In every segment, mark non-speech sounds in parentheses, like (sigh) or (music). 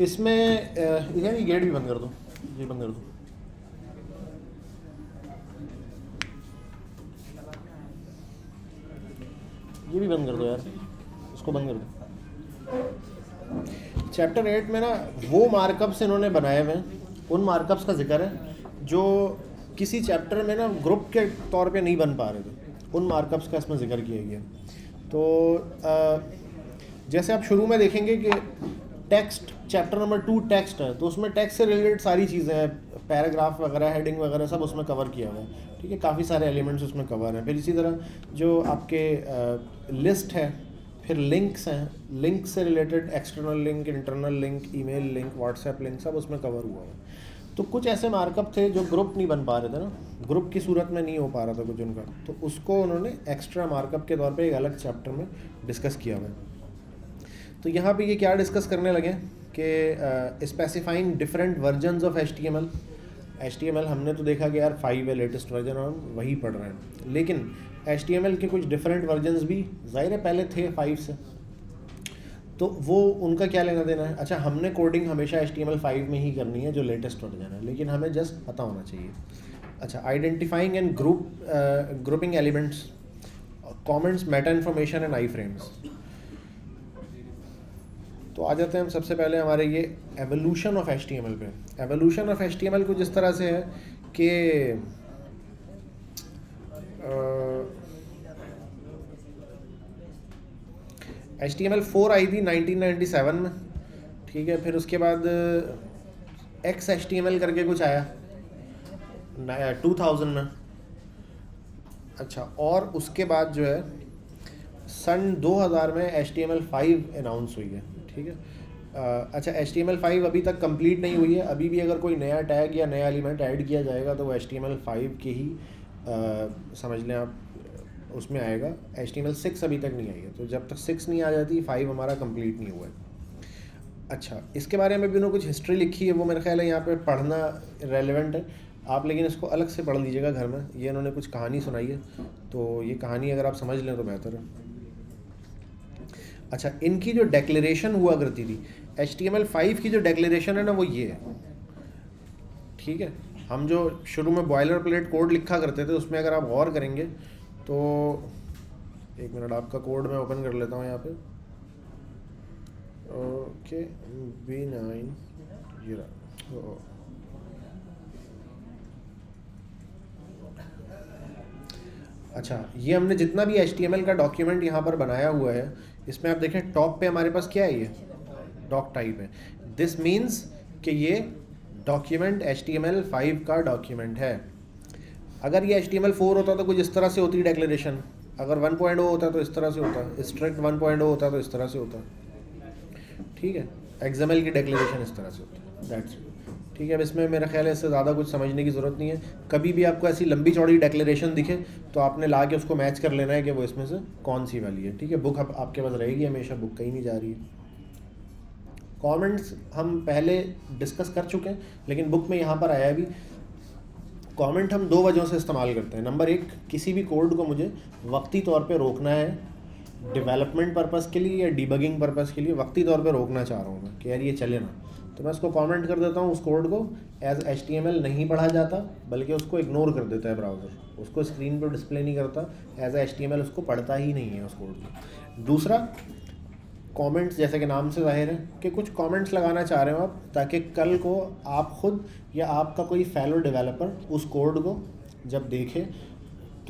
इसमें ये गेट भी बंद कर दो ये बंद कर दो। ये भी बंद कर दो यार इसको बंद कर दो। चैप्टर एट में ना वो मार्कअप्स इन्होंने बनाए हुए हैं उन मार्कअप्स का ज़िक्र है जो किसी चैप्टर में ना ग्रुप के तौर पे नहीं बन पा रहे थे उन मार्कअप्स का इसमें ज़िक्र किया गया। तो आ, जैसे आप शुरू में देखेंगे कि text chapter number two text है। तो उसमें टेक्स्ट से रिलेटेड सारी चीज़ें हैं। पैराग्राफ वगैरह हेडिंग वगैरह सब उसमें कवर किया हुआ है। ठीक है, काफ़ी सारे एलिमेंट्स उसमें कवर हैं। फिर इसी तरह जो आपके लिस्ट है, फिर लिंक्स हैं। लिंक से related external link internal link email link WhatsApp link सब उसमें कवर हुआ है। तो कुछ ऐसे मार्कअप थे जो ग्रुप नहीं बन पा रहे थे ना। ग्रुप की सूरत में नहीं हो पा रहा था कुछ उनका। तो उसको उन्होंने एक्स्ट्रा मार्कअप के तौर पे एक अलग चैप्टर में डिस्कस किया हुआ है। तो यहाँ पे ये क्या डिस्कस करने लगे? कि specifying different version of H T M L H T M L हमने तो देखा कि यार फाइव है लेटेस्ट वर्जन और वही पढ़ रहे हैं। लेकिन एच टी एम एल के कुछ डिफरेंट वर्जन भी, ज़ाहिर है पहले थे फाइव से। तो वो उनका क्या लेना देना है? अच्छा हमने कोडिंग हमेशा H T M L five में ही करनी है जो लेटेस्ट वर्जन है, लेकिन हमें जस्ट पता होना चाहिए। अच्छा identifying and group grouping elements comments meta information and iframes तो आ जाते हैं हम सबसे पहले हमारे ये एवोल्यूशन ऑफ़ एच पे। एवोल्यूशन ऑफ़ एच कुछ इस तरह से है कि H T M L four आई थी नाइनटीन नाइन्टी सेवन में, ठीक है, फिर उसके बाद X H T M L करके कुछ आया टू थाउज़ेंड में। अच्छा और उसके बाद जो है, सन 2000 में H T M L five announce हुई है। ठीक है? अच्छा H T M L five अभी तक कंप्लीट नहीं हुई है। अभी भी अगर कोई नया टैग या नया एलिमेंट ऐड किया जाएगा तो वो H T M L five के ही uh, समझ लें आप उसमें आएगा। H T M L six अभी तक नहीं आई है। तो जब तक सिक्स नहीं आ जाती फाइव हमारा कंप्लीट नहीं हुआ है। अच्छा इसके बारे में भी उन्होंने कुछ हिस्ट्री लिखी है वो मेरा ख्याल है यहाँ पे पढ़ना रेलिवेंट है। आप लेकिन इसको अलग से पढ़ लीजिएगा घर में। ये उन्होंने कुछ कहानी सुनाई है। तो ये कहानी अगर आप समझ लें तो बेहतर है। अच्छा इनकी जो डेक्लेरेशन हुआ करती थी H T M L five की जो डेक्लेरेशन है ना, वो ये है। ठीक है? हम जो शुरू में बॉयलर प्लेट कोड लिखा करते थे, उसमें अगर आप गौर करेंगे तो एक मिनट, आपका कोड मैं ओपन कर लेता हूँ यहाँ पे। ओके बी नाइन ज़ीरो अच्छा ये हमने जितना भी एचटीएमएल का डॉक्यूमेंट यहाँ पर बनाया हुआ है इसमें आप देखें टॉप पे हमारे पास क्या है ये? डॉक टाइप है। दिस मीन्स कि ये document H T M L five का डॉक्यूमेंट है। अगर ये H T M L four होता तो कुछ इस तरह से होती डेक्लेरेशन अगर वन पॉइंट ओ होता तो इस तरह से होता। स्ट्रिक्ट वन पॉइंट ओ होता तो इस तरह से होता। ठीक है? एग्जामल की डेक्लेरेशन इस तरह से होती। दैट्स ठीक है अब इसमें मेरा ख्याल है इससे ज़्यादा कुछ समझने की ज़रूरत नहीं है। कभी भी आपको ऐसी लंबी चौड़ी डेक्लेरेशन दिखे तो आपने ला के उसको मैच कर लेना है कि वो इसमें से कौन सी वाली है। ठीक है बुक आप, आपके पास रहेगी हमेशा बुक कहीं नहीं जा रही है। कमेंट्स हम पहले डिस्कस कर चुके हैं लेकिन बुक में यहाँ पर आया भी। कमेंट हम दो वजहों से इस्तेमाल करते हैं। नंबर एक किसी भी कोड को मुझे वक्ती तौर पे रोकना है डेवलपमेंट पर्पज़ के लिए या डिबगिंग पर्पज़ के लिए वक्ती तौर पे रोकना चाह रहा हूँ मैं कि यार ये चले ना। तो मैं उसको कमेंट कर देता हूँ उस कोड को एज एच नहीं पढ़ा जाता, बल्कि उसको इग्नोर कर देता है ब्राउज़र उसको स्क्रीन पर डिस्प्ले नहीं करता एज एच उसको पढ़ता ही नहीं है उस कोड को। दूसरा कमेंट्स जैसे कि नाम से ज़ाहिर है कि कुछ कमेंट्स लगाना चाह रहे हो आप, ताकि कल को आप खुद या आपका कोई फेलो डेवलपर उस कोड को जब देखे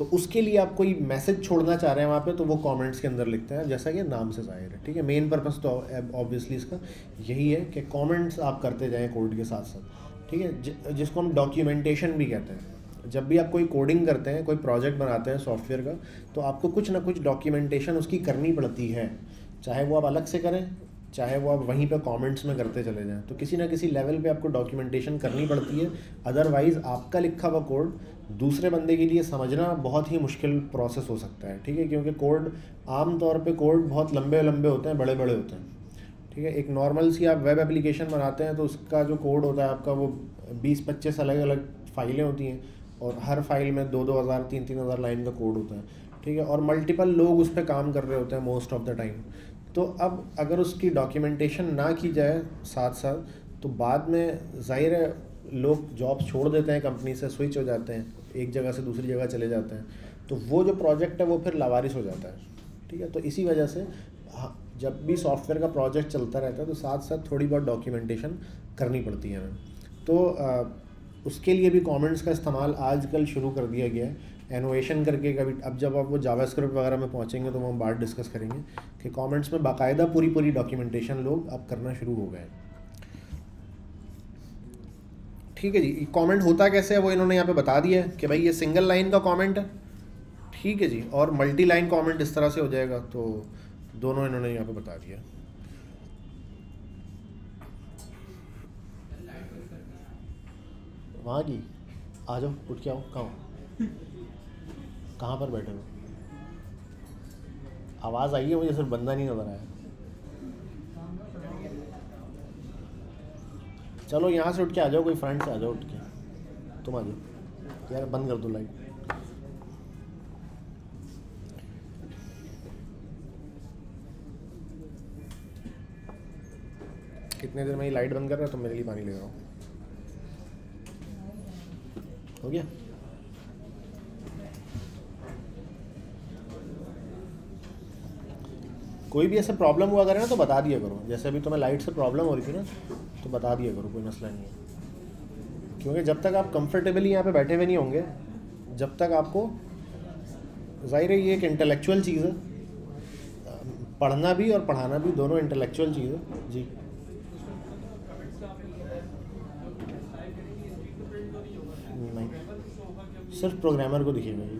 तो उसके लिए आप कोई मैसेज छोड़ना चाह रहे हैं वहाँ पे तो वो कमेंट्स के अंदर लिखते हैं, जैसा कि नाम से ज़ाहिर है, ठीक है? मेन पर्पस तो ऑब्वियसली इसका यही है कि कमेंट्स आप करते जाएँ कोड के साथ साथ, ठीक है? जिसको हम डॉक्यूमेंटेशन भी कहते हैं। जब भी आप कोई कोडिंग करते हैं, कोई प्रोजेक्ट बनाते हैं सॉफ्टवेयर का तो आपको कुछ ना कुछ डॉक्यूमेंटेशन उसकी करनी पड़ती है। चाहे वो आप अलग से करें, चाहे वो आप वहीं पे कमेंट्स में करते चले जाएँ तो किसी ना किसी लेवल पे आपको डॉक्यूमेंटेशन करनी पड़ती है। अदरवाइज़ आपका लिखा हुआ कोड दूसरे बंदे के लिए समझना बहुत ही मुश्किल प्रोसेस हो सकता है, ठीक है? क्योंकि कोड आम तौर पे कोड बहुत लंबे लंबे होते हैं बड़े बड़े होते हैं, ठीक है? एक नॉर्मल सी आप वेब एप्लीकेशन बनाते हैं तो उसका जो कोड होता है आपका वो बीस पच्चीस अलग अलग फाइलें होती हैं और हर फ़ाइल में दो दो हज़ार तीन तीन हज़ार लाइन का कोड होता है, ठीक है? और मल्टीपल लोग उस पर काम कर रहे होते हैं मोस्ट ऑफ़ द टाइम तो अब अगर उसकी डॉक्यूमेंटेशन ना की जाए साथ साथ तो बाद में ज़ाहिर है लोग जॉब छोड़ देते हैं कंपनी से स्विच हो जाते हैं। एक जगह से दूसरी जगह चले जाते हैं। तो वो जो प्रोजेक्ट है वो फिर लावारिस हो जाता है। ठीक है? तो इसी वजह से हाँ जब भी सॉफ्टवेयर का प्रोजेक्ट चलता रहता है तो साथ साथ थोड़ी बहुत डॉक्यूमेंटेशन करनी पड़ती है हमें। तो आ, उसके लिए भी कमेंट्स का इस्तेमाल आजकल शुरू कर दिया गया है। एनोवेशन करके कभी अब जब आप वो जावास्क्रिप्ट वगैरह में पहुँचेंगे तो वो हम बात डिस्कस करेंगे कि कमेंट्स में बाकायदा पूरी पूरी डॉक्यूमेंटेशन लोग अब करना शुरू हो गए ठीक है जी कमेंट होता कैसे है वो इन्होंने यहाँ पे बता दिया है कि भाई ये सिंगल लाइन का कमेंट है। ठीक है जी, और मल्टी लाइन कमेंट इस तरह से हो जाएगा तो दोनों इन्होंने यहाँ पे बता दिया। वहाँ की आ जाओ, उठ के आओ, कहाँ कहाँ पर बैठे हो? आवाज़ आई है मुझे, सिर्फ़ बंदा नहीं नज़र आया। चलो यहाँ से उठ के आ जाओ, कोई फ्रेंड से आ जाओ उठ के। तुम आ जाओ। यार, बंद कर दो लाइट कितने देर में ये लाइट बंद कर रहा है तो मेरे लिए पानी ले रहा हूँ। हो गया? कोई भी ऐसे प्रॉब्लम हुआ करे ना तो बता दिया करो। जैसे अभी तुम्हें लाइट से प्रॉब्लम हो रही थी ना बता दिया करो कोई मसला नहीं है। क्योंकि जब तक आप कंफर्टेबली यहाँ पे बैठे हुए नहीं होंगे जब तक आपको ज़ाहिर है ये एक इंटेलेक्चुअल चीज़ है। पढ़ना भी और पढ़ाना भी दोनों इंटेलेक्चुअल चीज़ है। जी। नहीं। सिर्फ़ प्रोग्रामर को दिखेगा ये।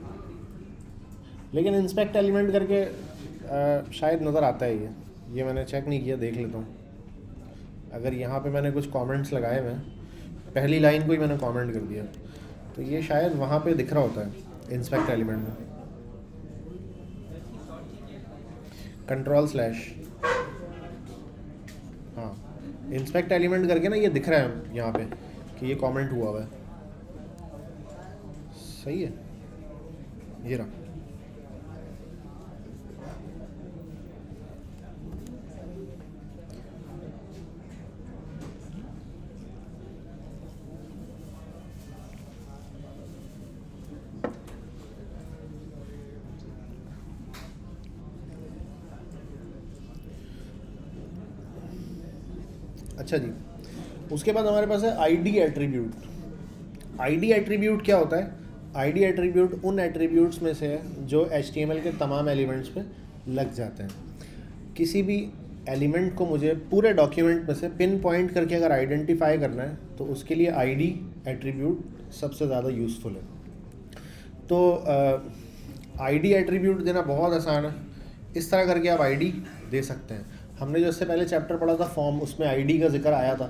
लेकिन इंस्पेक्ट एलिमेंट करके आ, शायद नज़र आता है ये। ये मैंने चेक नहीं किया देख लेता हूँ। अगर यहाँ पे मैंने कुछ कमेंट्स लगाए हुए हैं, पहली लाइन को ही मैंने कमेंट कर दिया। तो ये शायद वहाँ पे दिख रहा होता है इंस्पेक्ट एलिमेंट में। कंट्रोल स्लैश हाँ इंस्पेक्ट एलिमेंट करके ना ये दिख रहा है यहाँ पे, कि ये कमेंट हुआ हुआ है। सही है। ये रहा। अच्छा जी। उसके बाद हमारे पास है आईडी एट्रीब्यूट आईडी एट्रीब्यूट क्या होता है? आईडी एट्रीब्यूट उन एट्रीब्यूट्स में से है जो एचटीएमएल के तमाम एलिमेंट्स पे लग जाते हैं। किसी भी एलिमेंट को मुझे पूरे डॉक्यूमेंट में से पिन पॉइंट करके अगर आइडेंटिफाई करना है तो उसके लिए आईडी एट्रीब्यूट सबसे ज़्यादा यूज़फुल है। तो आईडी एट्रीब्यूट देना बहुत आसान है। इस तरह करके आप आईडी दे सकते हैं। हमने जो इससे पहले चैप्टर पढ़ा था फॉर्म उसमें आईडी का ज़िक्र आया था।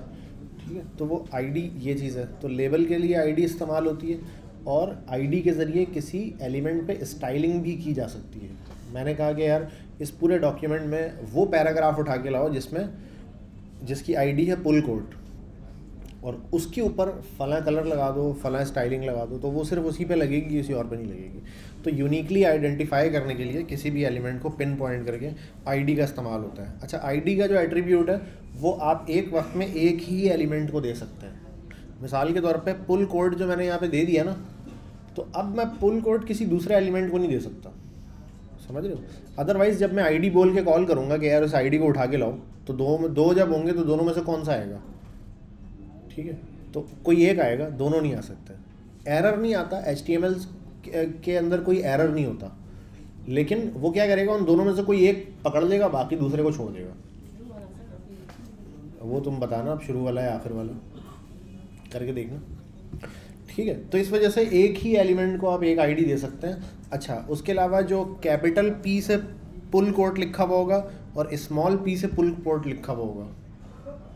ठीक है? तो वो आईडी ये चीज़ है। तो लेबल के लिए आईडी इस्तेमाल होती है और आईडी के ज़रिए किसी एलिमेंट पे स्टाइलिंग भी की जा सकती है। मैंने कहा कि यार, इस पूरे डॉक्यूमेंट में वो पैराग्राफ उठा के लाओ जिसमें, जिसकी आईडी है पुल कोट और उसके ऊपर फला कलर लगा दो, फला स्टाइलिंग लगा दो तो वो सिर्फ़ उसी पे लगेगी, किसी और पे नहीं लगेगी। तो यूनिकली आइडेंटिफाई करने के लिए किसी भी एलिमेंट को पिन पॉइंट करके आईडी का इस्तेमाल होता है। अच्छा आईडी का जो एट्रीब्यूट है, वो आप एक वक्त में एक ही एलिमेंट को दे सकते हैं। मिसाल के तौर पर पुल कोड जो मैंने यहाँ पर दे दिया ना तो अब मैं पुल कोड किसी दूसरे एलिमेंट को नहीं दे सकता। समझ रहे हो? अदरवाइज़ जब मैं आईडी बोल के कॉल करूँगा कि यार उस आईडी को उठा के लाओ तो दो दो जब होंगे तो दोनों में से कौन सा आएगा? ठीक है? तो कोई एक आएगा, दोनों नहीं आ सकते। एरर नहीं आता एच के अंदर कोई एरर नहीं होता। लेकिन वो क्या करेगा, उन दोनों में से कोई एक पकड़ लेगा, बाकी दूसरे को छोड़ देगा। वो तुम बताना, अब शुरू वाला है, आखिर वाला। करके देखना। ठीक है तो इस वजह से एक ही एलिमेंट को आप एक आईडी दे सकते हैं। अच्छा उसके अलावा जो कैपिटल पी से पुल कोट लिखा हुआ होगा, और स्मॉल पी से पुल कोट लिखा हुआ होगा।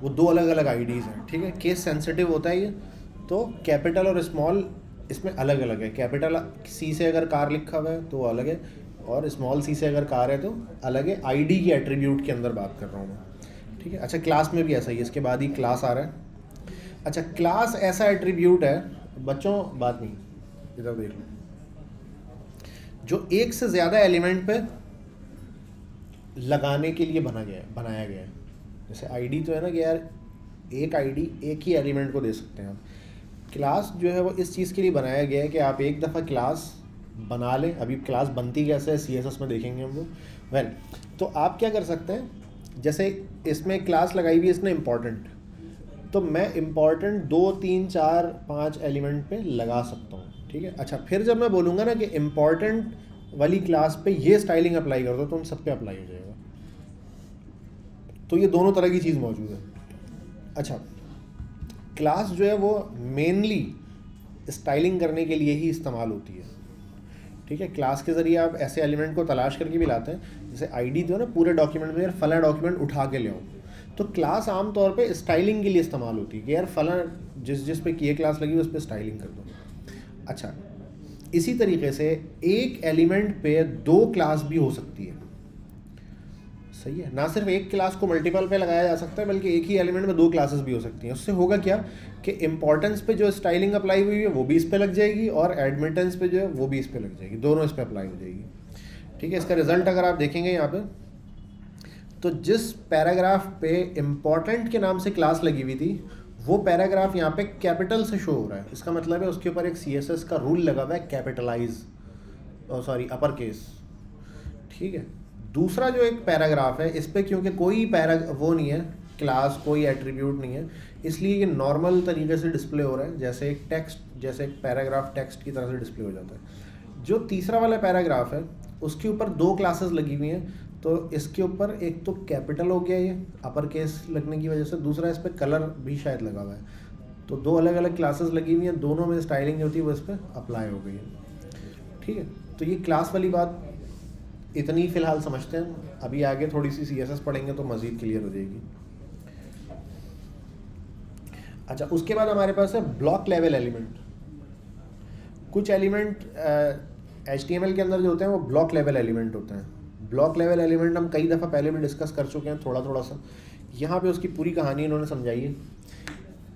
वो दो अलग अलग आईडीज़ हैं, ठीक है? केस सेंसिटिव होता है ये तो कैपिटल और स्मॉल इसमें अलग अलग है। कैपिटल सी से अगर कार लिखा हुआ है तो वो अलग है, और स्मॉल सी से अगर कार है तो अलग है। आईडी की एट्रीब्यूट के अंदर बात कर रहा हूँ मैं, ठीक है? अच्छा क्लास में भी ऐसा ही है, इसके बाद ही क्लास आ रहा है। अच्छा क्लास ऐसा एट्रीब्यूट है, बच्चों, बात नहीं, इधर देख लो। जो एक से ज़्यादा एलिमेंट पे लगाने के लिए बना गया बनाया गया है। जैसे आईडी तो है ना कि यार, एक आईडी एक ही एलिमेंट को दे सकते हैं आप। क्लास जो है वो इस चीज़ के लिए बनाया गया है कि आप एक दफ़ा क्लास बना लें। अभी क्लास बनती कैसे है सी में देखेंगे हम लोग। वेल तो आप क्या कर सकते हैं? जैसे इसमें क्लास लगाई हुई है, इसने इंपॉर्टेंट तो मैं इंपॉर्टेंट दो, तीन, चार, पाँच एलिमेंट पे लगा सकता हूँ, ठीक है? अच्छा फिर जब मैं बोलूँगा ना कि इंपॉर्टेंट वाली क्लास पे ये स्टाइलिंग अप्लाई कर दो तो उन सब पे अप्लाई हो जाएगा। तो ये दोनों तरह की चीज़ मौजूद है। अच्छा क्लास जो है वो मेनली स्टाइलिंग करने के लिए ही इस्तेमाल होती है। ठीक है क्लास के ज़रिए आप ऐसे एलिमेंट को तलाश करके भी लाते हैं, जैसे आईडी दो ना, पूरे डॉक्यूमेंट में यार फला डॉक्यूमेंट उठा के ले आओ। तो क्लास आमतौर पे स्टाइलिंग के लिए इस्तेमाल होती है कि यार फला जिस जिस पे किए क्लास लगी, उस पर स्टाइलिंग कर दो। अच्छा इसी तरीके से एक एलिमेंट पे दो क्लास भी हो सकती है। सही है। ना सिर्फ़ एक क्लास को मल्टीपल पे लगाया जा सकता है, बल्कि एक ही एलिमेंट में दो क्लासेस भी हो सकती हैं। उससे होगा क्या कि इंपॉर्टेंस पे जो स्टाइलिंग अप्लाई हुई है, वो भी इस पे लग जाएगी और एडमिटेंस पे जो है, वो भी इस पे लग जाएगी। दोनों इस पे अप्लाई हो जाएगी। ठीक है, इसका रिज़ल्ट अगर आप देखेंगे यहाँ पे तो जिस पैराग्राफ पे इंपॉर्टेंट के नाम से क्लास लगी हुई थी, वो पैराग्राफ यहाँ पे कैपिटल से शो हो रहा है। इसका मतलब है उसके ऊपर एक सीएसएस का रूल लगा हुआ है कैपिटलाइज सॉरी अपर केस ठीक है? दूसरा जो एक पैराग्राफ है, इस पर क्योंकि कोई पैरा, वो नहीं है, क्लास, कोई एट्रीब्यूट नहीं है, इसलिए ये नॉर्मल तरीके से डिस्प्ले हो रहा है, जैसे एक टेक्स्ट जैसे एक पैराग्राफ टेक्स्ट की तरह से डिस्प्ले हो जाता है। जो तीसरा वाला पैराग्राफ है, उसके ऊपर दो क्लासेस लगी हुई हैं तो इसके ऊपर एक तो कैपिटल हो गया ये अपर केस लगने की वजह से, दूसरा इस पर कलर भी शायद लगा हुआ है। तो दो अलग अलग क्लासेस लगी हुई हैं, दोनों में स्टाइलिंग जो होती है वो इस पर अप्लाई हो गई है। ठीक है? तो ये क्लास वाली बात इतनी फ़िलहाल समझते हैं। अभी आगे थोड़ी सी सी एस एस पढ़ेंगे तो मज़ीद क्लियर हो जाएगी। अच्छा उसके बाद हमारे पास है ब्लॉक लेवल एलिमेंट कुछ element H T M L के अंदर जो होते हैं वो ब्लॉक लेवल एलिमेंट होते हैं। ब्लॉक लेवल एलिमेंट हम कई दफ़ा पहले भी डिस्कस कर चुके हैं थोड़ा थोड़ा सा। यहाँ पे उसकी पूरी कहानी इन्होंने समझाई है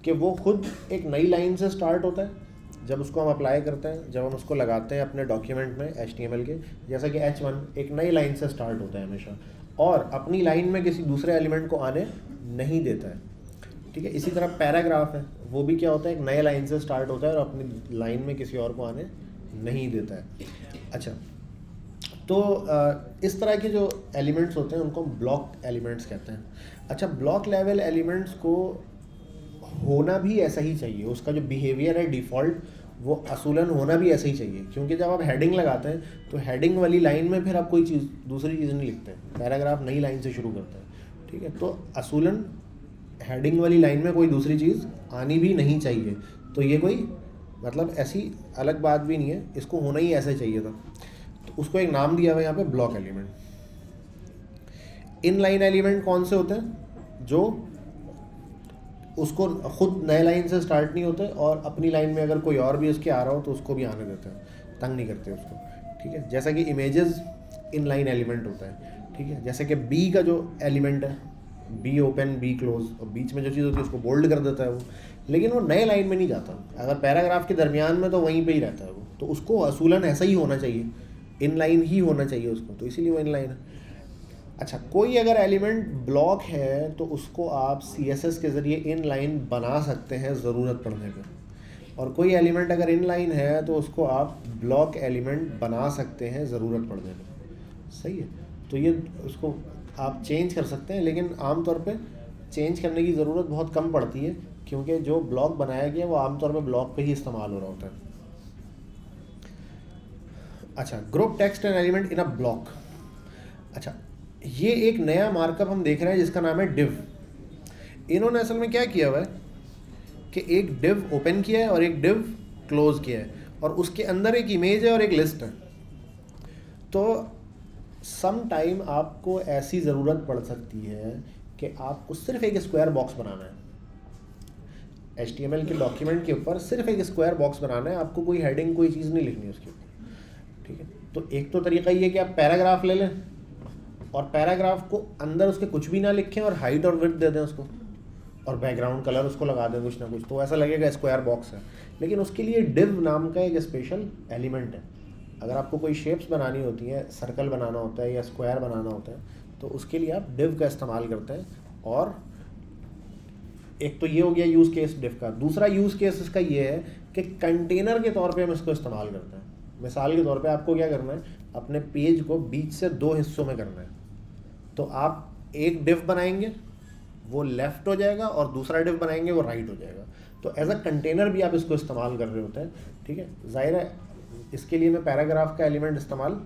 कि वो खुद एक नई लाइन से स्टार्ट होता है। जब उसको हम अप्लाई करते हैं, जब हम उसको लगाते हैं अपने डॉक्यूमेंट में एचटीएमएल के, जैसा कि एच एक नई लाइन से स्टार्ट होता है हमेशा, और अपनी लाइन में किसी दूसरे एलिमेंट को आने नहीं देता है। ठीक है, इसी तरह पैराग्राफ है, वो भी क्या होता है, एक नए लाइन से स्टार्ट होता है और अपनी लाइन में किसी और को आने नहीं देता है। अच्छा तो इस तरह के जो एलिमेंट्स होते हैं, उनको हम ब्लॉक एलिमेंट्स कहते हैं। अच्छा ब्लॉक लेवल एलिमेंट्स को होना भी ऐसा ही चाहिए, उसका जो बिहेवियर है डिफ़ॉल्ट वो असूलन होना भी ऐसे ही चाहिए। क्योंकि जब आप हेडिंग लगाते हैं तो हेडिंग वाली लाइन में फिर आप कोई चीज़, दूसरी चीज़ नहीं लिखते। पैराग्राफ नई लाइन से शुरू करते हैं, ठीक है? तो असूलन हेडिंग वाली लाइन में कोई दूसरी चीज़ आनी भी नहीं चाहिए। तो ये कोई मतलब ऐसी अलग बात भी नहीं है। इसको होना ही ऐसा चाहिए था। तो उसको एक नाम दिया हुआ यहाँ पे block element inline element कौन से होते हैं? जो उसको खुद नए लाइन से स्टार्ट नहीं होते और अपनी लाइन में अगर कोई और भी उसके आ रहा हो तो उसको भी आने देते हैं। तंग नहीं करते उसको। ठीक है? जैसा कि इमेजेस इन लाइन एलिमेंट होता है। ठीक है? जैसे कि बी का जो एलिमेंट है बी ओपन बी क्लोज और बीच में जो चीज़ होती है उसको बोल्ड कर देता है वो। लेकिन वो नए लाइन में नहीं जाता। अगर पैराग्राफ के दरमियान में तो वहीं पे ही रहता है वो। तो उसको असूलन ऐसा ही होना चाहिए। इन लाइन ही होना चाहिए उसको। तो इसीलिए वो इन लाइन है। अच्छा कोई अगर एलिमेंट ब्लॉक है तो उसको आप सी एस एस के ज़रिए इन लाइन बना सकते हैं ज़रूरत पड़ने पर और कोई एलिमेंट अगर इन लाइन है तो उसको आप ब्लॉक एलिमेंट बना सकते हैं ज़रूरत पड़ने पर सही है? तो ये उसको आप चेंज कर सकते हैं, लेकिन आमतौर पर चेंज करने की ज़रूरत बहुत कम पड़ती है, क्योंकि जो ब्लॉक बनाया गया, वो आमतौर पर ब्लॉक पे ही इस्तेमाल हो रहा होता है। अच्छा group text and element in a block. अच्छा ये एक नया मार्कअप हम देख रहे हैं, जिसका नाम है डिव इन्होंने असल में क्या किया हुआ है कि एक डिव ओपन किया है और एक डिव क्लोज किया है, और उसके अंदर एक इमेज है और एक लिस्ट है। तो सम टाइम आपको ऐसी ज़रूरत पड़ सकती है कि आपको सिर्फ़ एक स्क्वायर बॉक्स बनाना है। एच के डॉक्यूमेंट के ऊपर सिर्फ़ एक स्क्वायर बॉक्स बनाना है, आपको कोई हेडिंग कोई चीज़ नहीं लिखनी उसके ऊपर। ठीक है? तो एक तो तरीका ये है कि आप पैराग्राफ ले लें। और पैराग्राफ को अंदर उसके कुछ भी ना लिखें और हाइट और विथ दे दें उसको। और बैकग्राउंड कलर उसको लगा दें कुछ ना कुछ। तो ऐसा लगेगा स्क्वायर बॉक्स है। लेकिन उसके लिए डिव नाम का एक स्पेशल एलिमेंट है। अगर आपको कोई शेप्स बनानी होती हैं सर्कल बनाना होता है या स्क्वायर बनाना होता है तो उसके लिए आप डिव का इस्तेमाल करते हैं। और एक तो ये हो गया यूज़ केस डिव का। दूसरा यूज़ केस इसका ये है कि कंटेनर के तौर पे हम इसको इस्तेमाल करते हैं। मिसाल के तौर पे आपको क्या करना है? अपने पेज को बीच से दो हिस्सों में करना है। तो आप एक डिव बनाएँगे, वो लेफ़्ट हो जाएगा और दूसरा डिव बनाएँगे, वो राइट हो जाएगा। तो एज अ कंटेनर भी आप इसको इस्तेमाल कर रहे होते हैं, ठीक है? ज़ाहिर है, इसके लिए मैं पैराग्राफ का एलिमेंट इस्तेमाल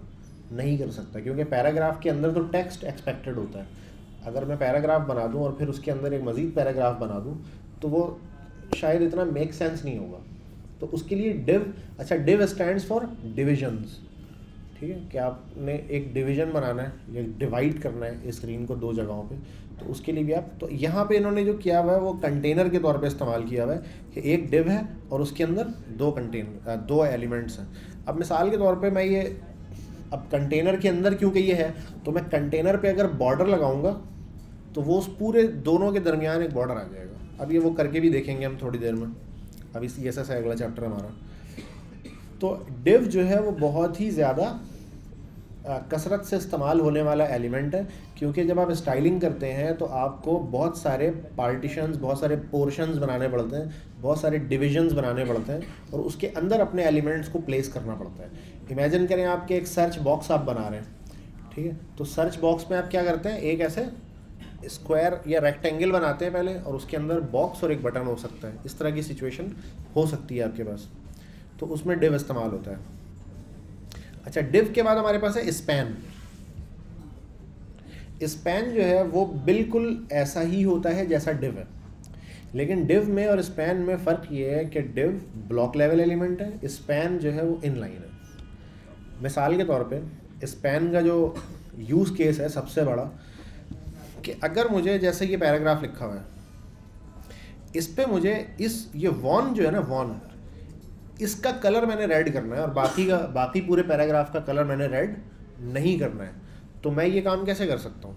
नहीं कर सकता, क्योंकि पैराग्राफ के अंदर तो टेक्स्ट एक्सपेक्टेड होता है। अगर मैं पैराग्राफ बना दूँ और फिर उसके अंदर एक मज़ीद पैराग्राफ बना दूँ तो वो शायद इतना मेक सेंस नहीं होगा। तो उसके लिए डिव अच्छा डिव स्टैंड्स फॉर डिविजन्स ठीक है, कि आपने एक डिवीज़न बनाना है या डिवाइड करना है स्क्रीन को दो जगहों पे तो उसके लिए भी आप तो यहाँ पे इन्होंने जो किया हुआ है, वो कंटेनर के तौर पे इस्तेमाल किया हुआ है कि एक डिव है और उसके अंदर दो कंटेनर दो एलिमेंट्स हैं। अब मिसाल के तौर पर मैं ये, अब कंटेनर के अंदर क्योंकि ये है तो मैं कंटेनर पर अगर बॉर्डर लगाऊँगा तो वो उस पूरे दोनों के दरमियान एक बॉर्डर आ जाएगा। अब ये वो करके भी देखेंगे हम थोड़ी देर में। अभी सी एस अगला चैप्टर हमारा। तो डिव जो है वो बहुत ही ज़्यादा कसरत से इस्तेमाल होने वाला एलिमेंट है, क्योंकि जब आप स्टाइलिंग करते हैं तो आपको बहुत सारे पार्टीशंस, बहुत सारे पोर्शंस बनाने पड़ते हैं, बहुत सारे डिविजन्स बनाने पड़ते हैं और उसके अंदर अपने एलिमेंट्स को प्लेस करना पड़ता है। इमेजिन करें आपके एक सर्च बॉक्स आप बना रहे हैं, ठीक है? तो सर्च बॉक्स में आप क्या करते हैं? एक ऐसे स्क्वायर या रेक्टेंगल बनाते हैं पहले और उसके अंदर बॉक्स और एक बटन हो सकता है। इस तरह की सिचुएशन हो सकती है आपके पास। तो उसमें डिव इस्तेमाल होता है। अच्छा डिव के बाद हमारे पास है स्पैन स्पैन जो है, वो बिल्कुल ऐसा ही होता है जैसा डिव है। लेकिन डिव में और स्पैन में फ़र्क ये है कि डिव ब्लॉक लेवल एलिमेंट है स्पैन जो है वो इन लाइन है। मिसाल के तौर पे स्पैन का जो यूज़ केस है सबसे बड़ा, कि अगर मुझे जैसे ये पैराग्राफ लिखा हुआ है, इस पर मुझे इस, ये वॉन जो है ना वॉन इसका कलर मैंने रेड करना है और बाकी का, बाकी पूरे पैराग्राफ का कलर मैंने रेड नहीं करना है। तो मैं ये काम कैसे कर सकता हूँ?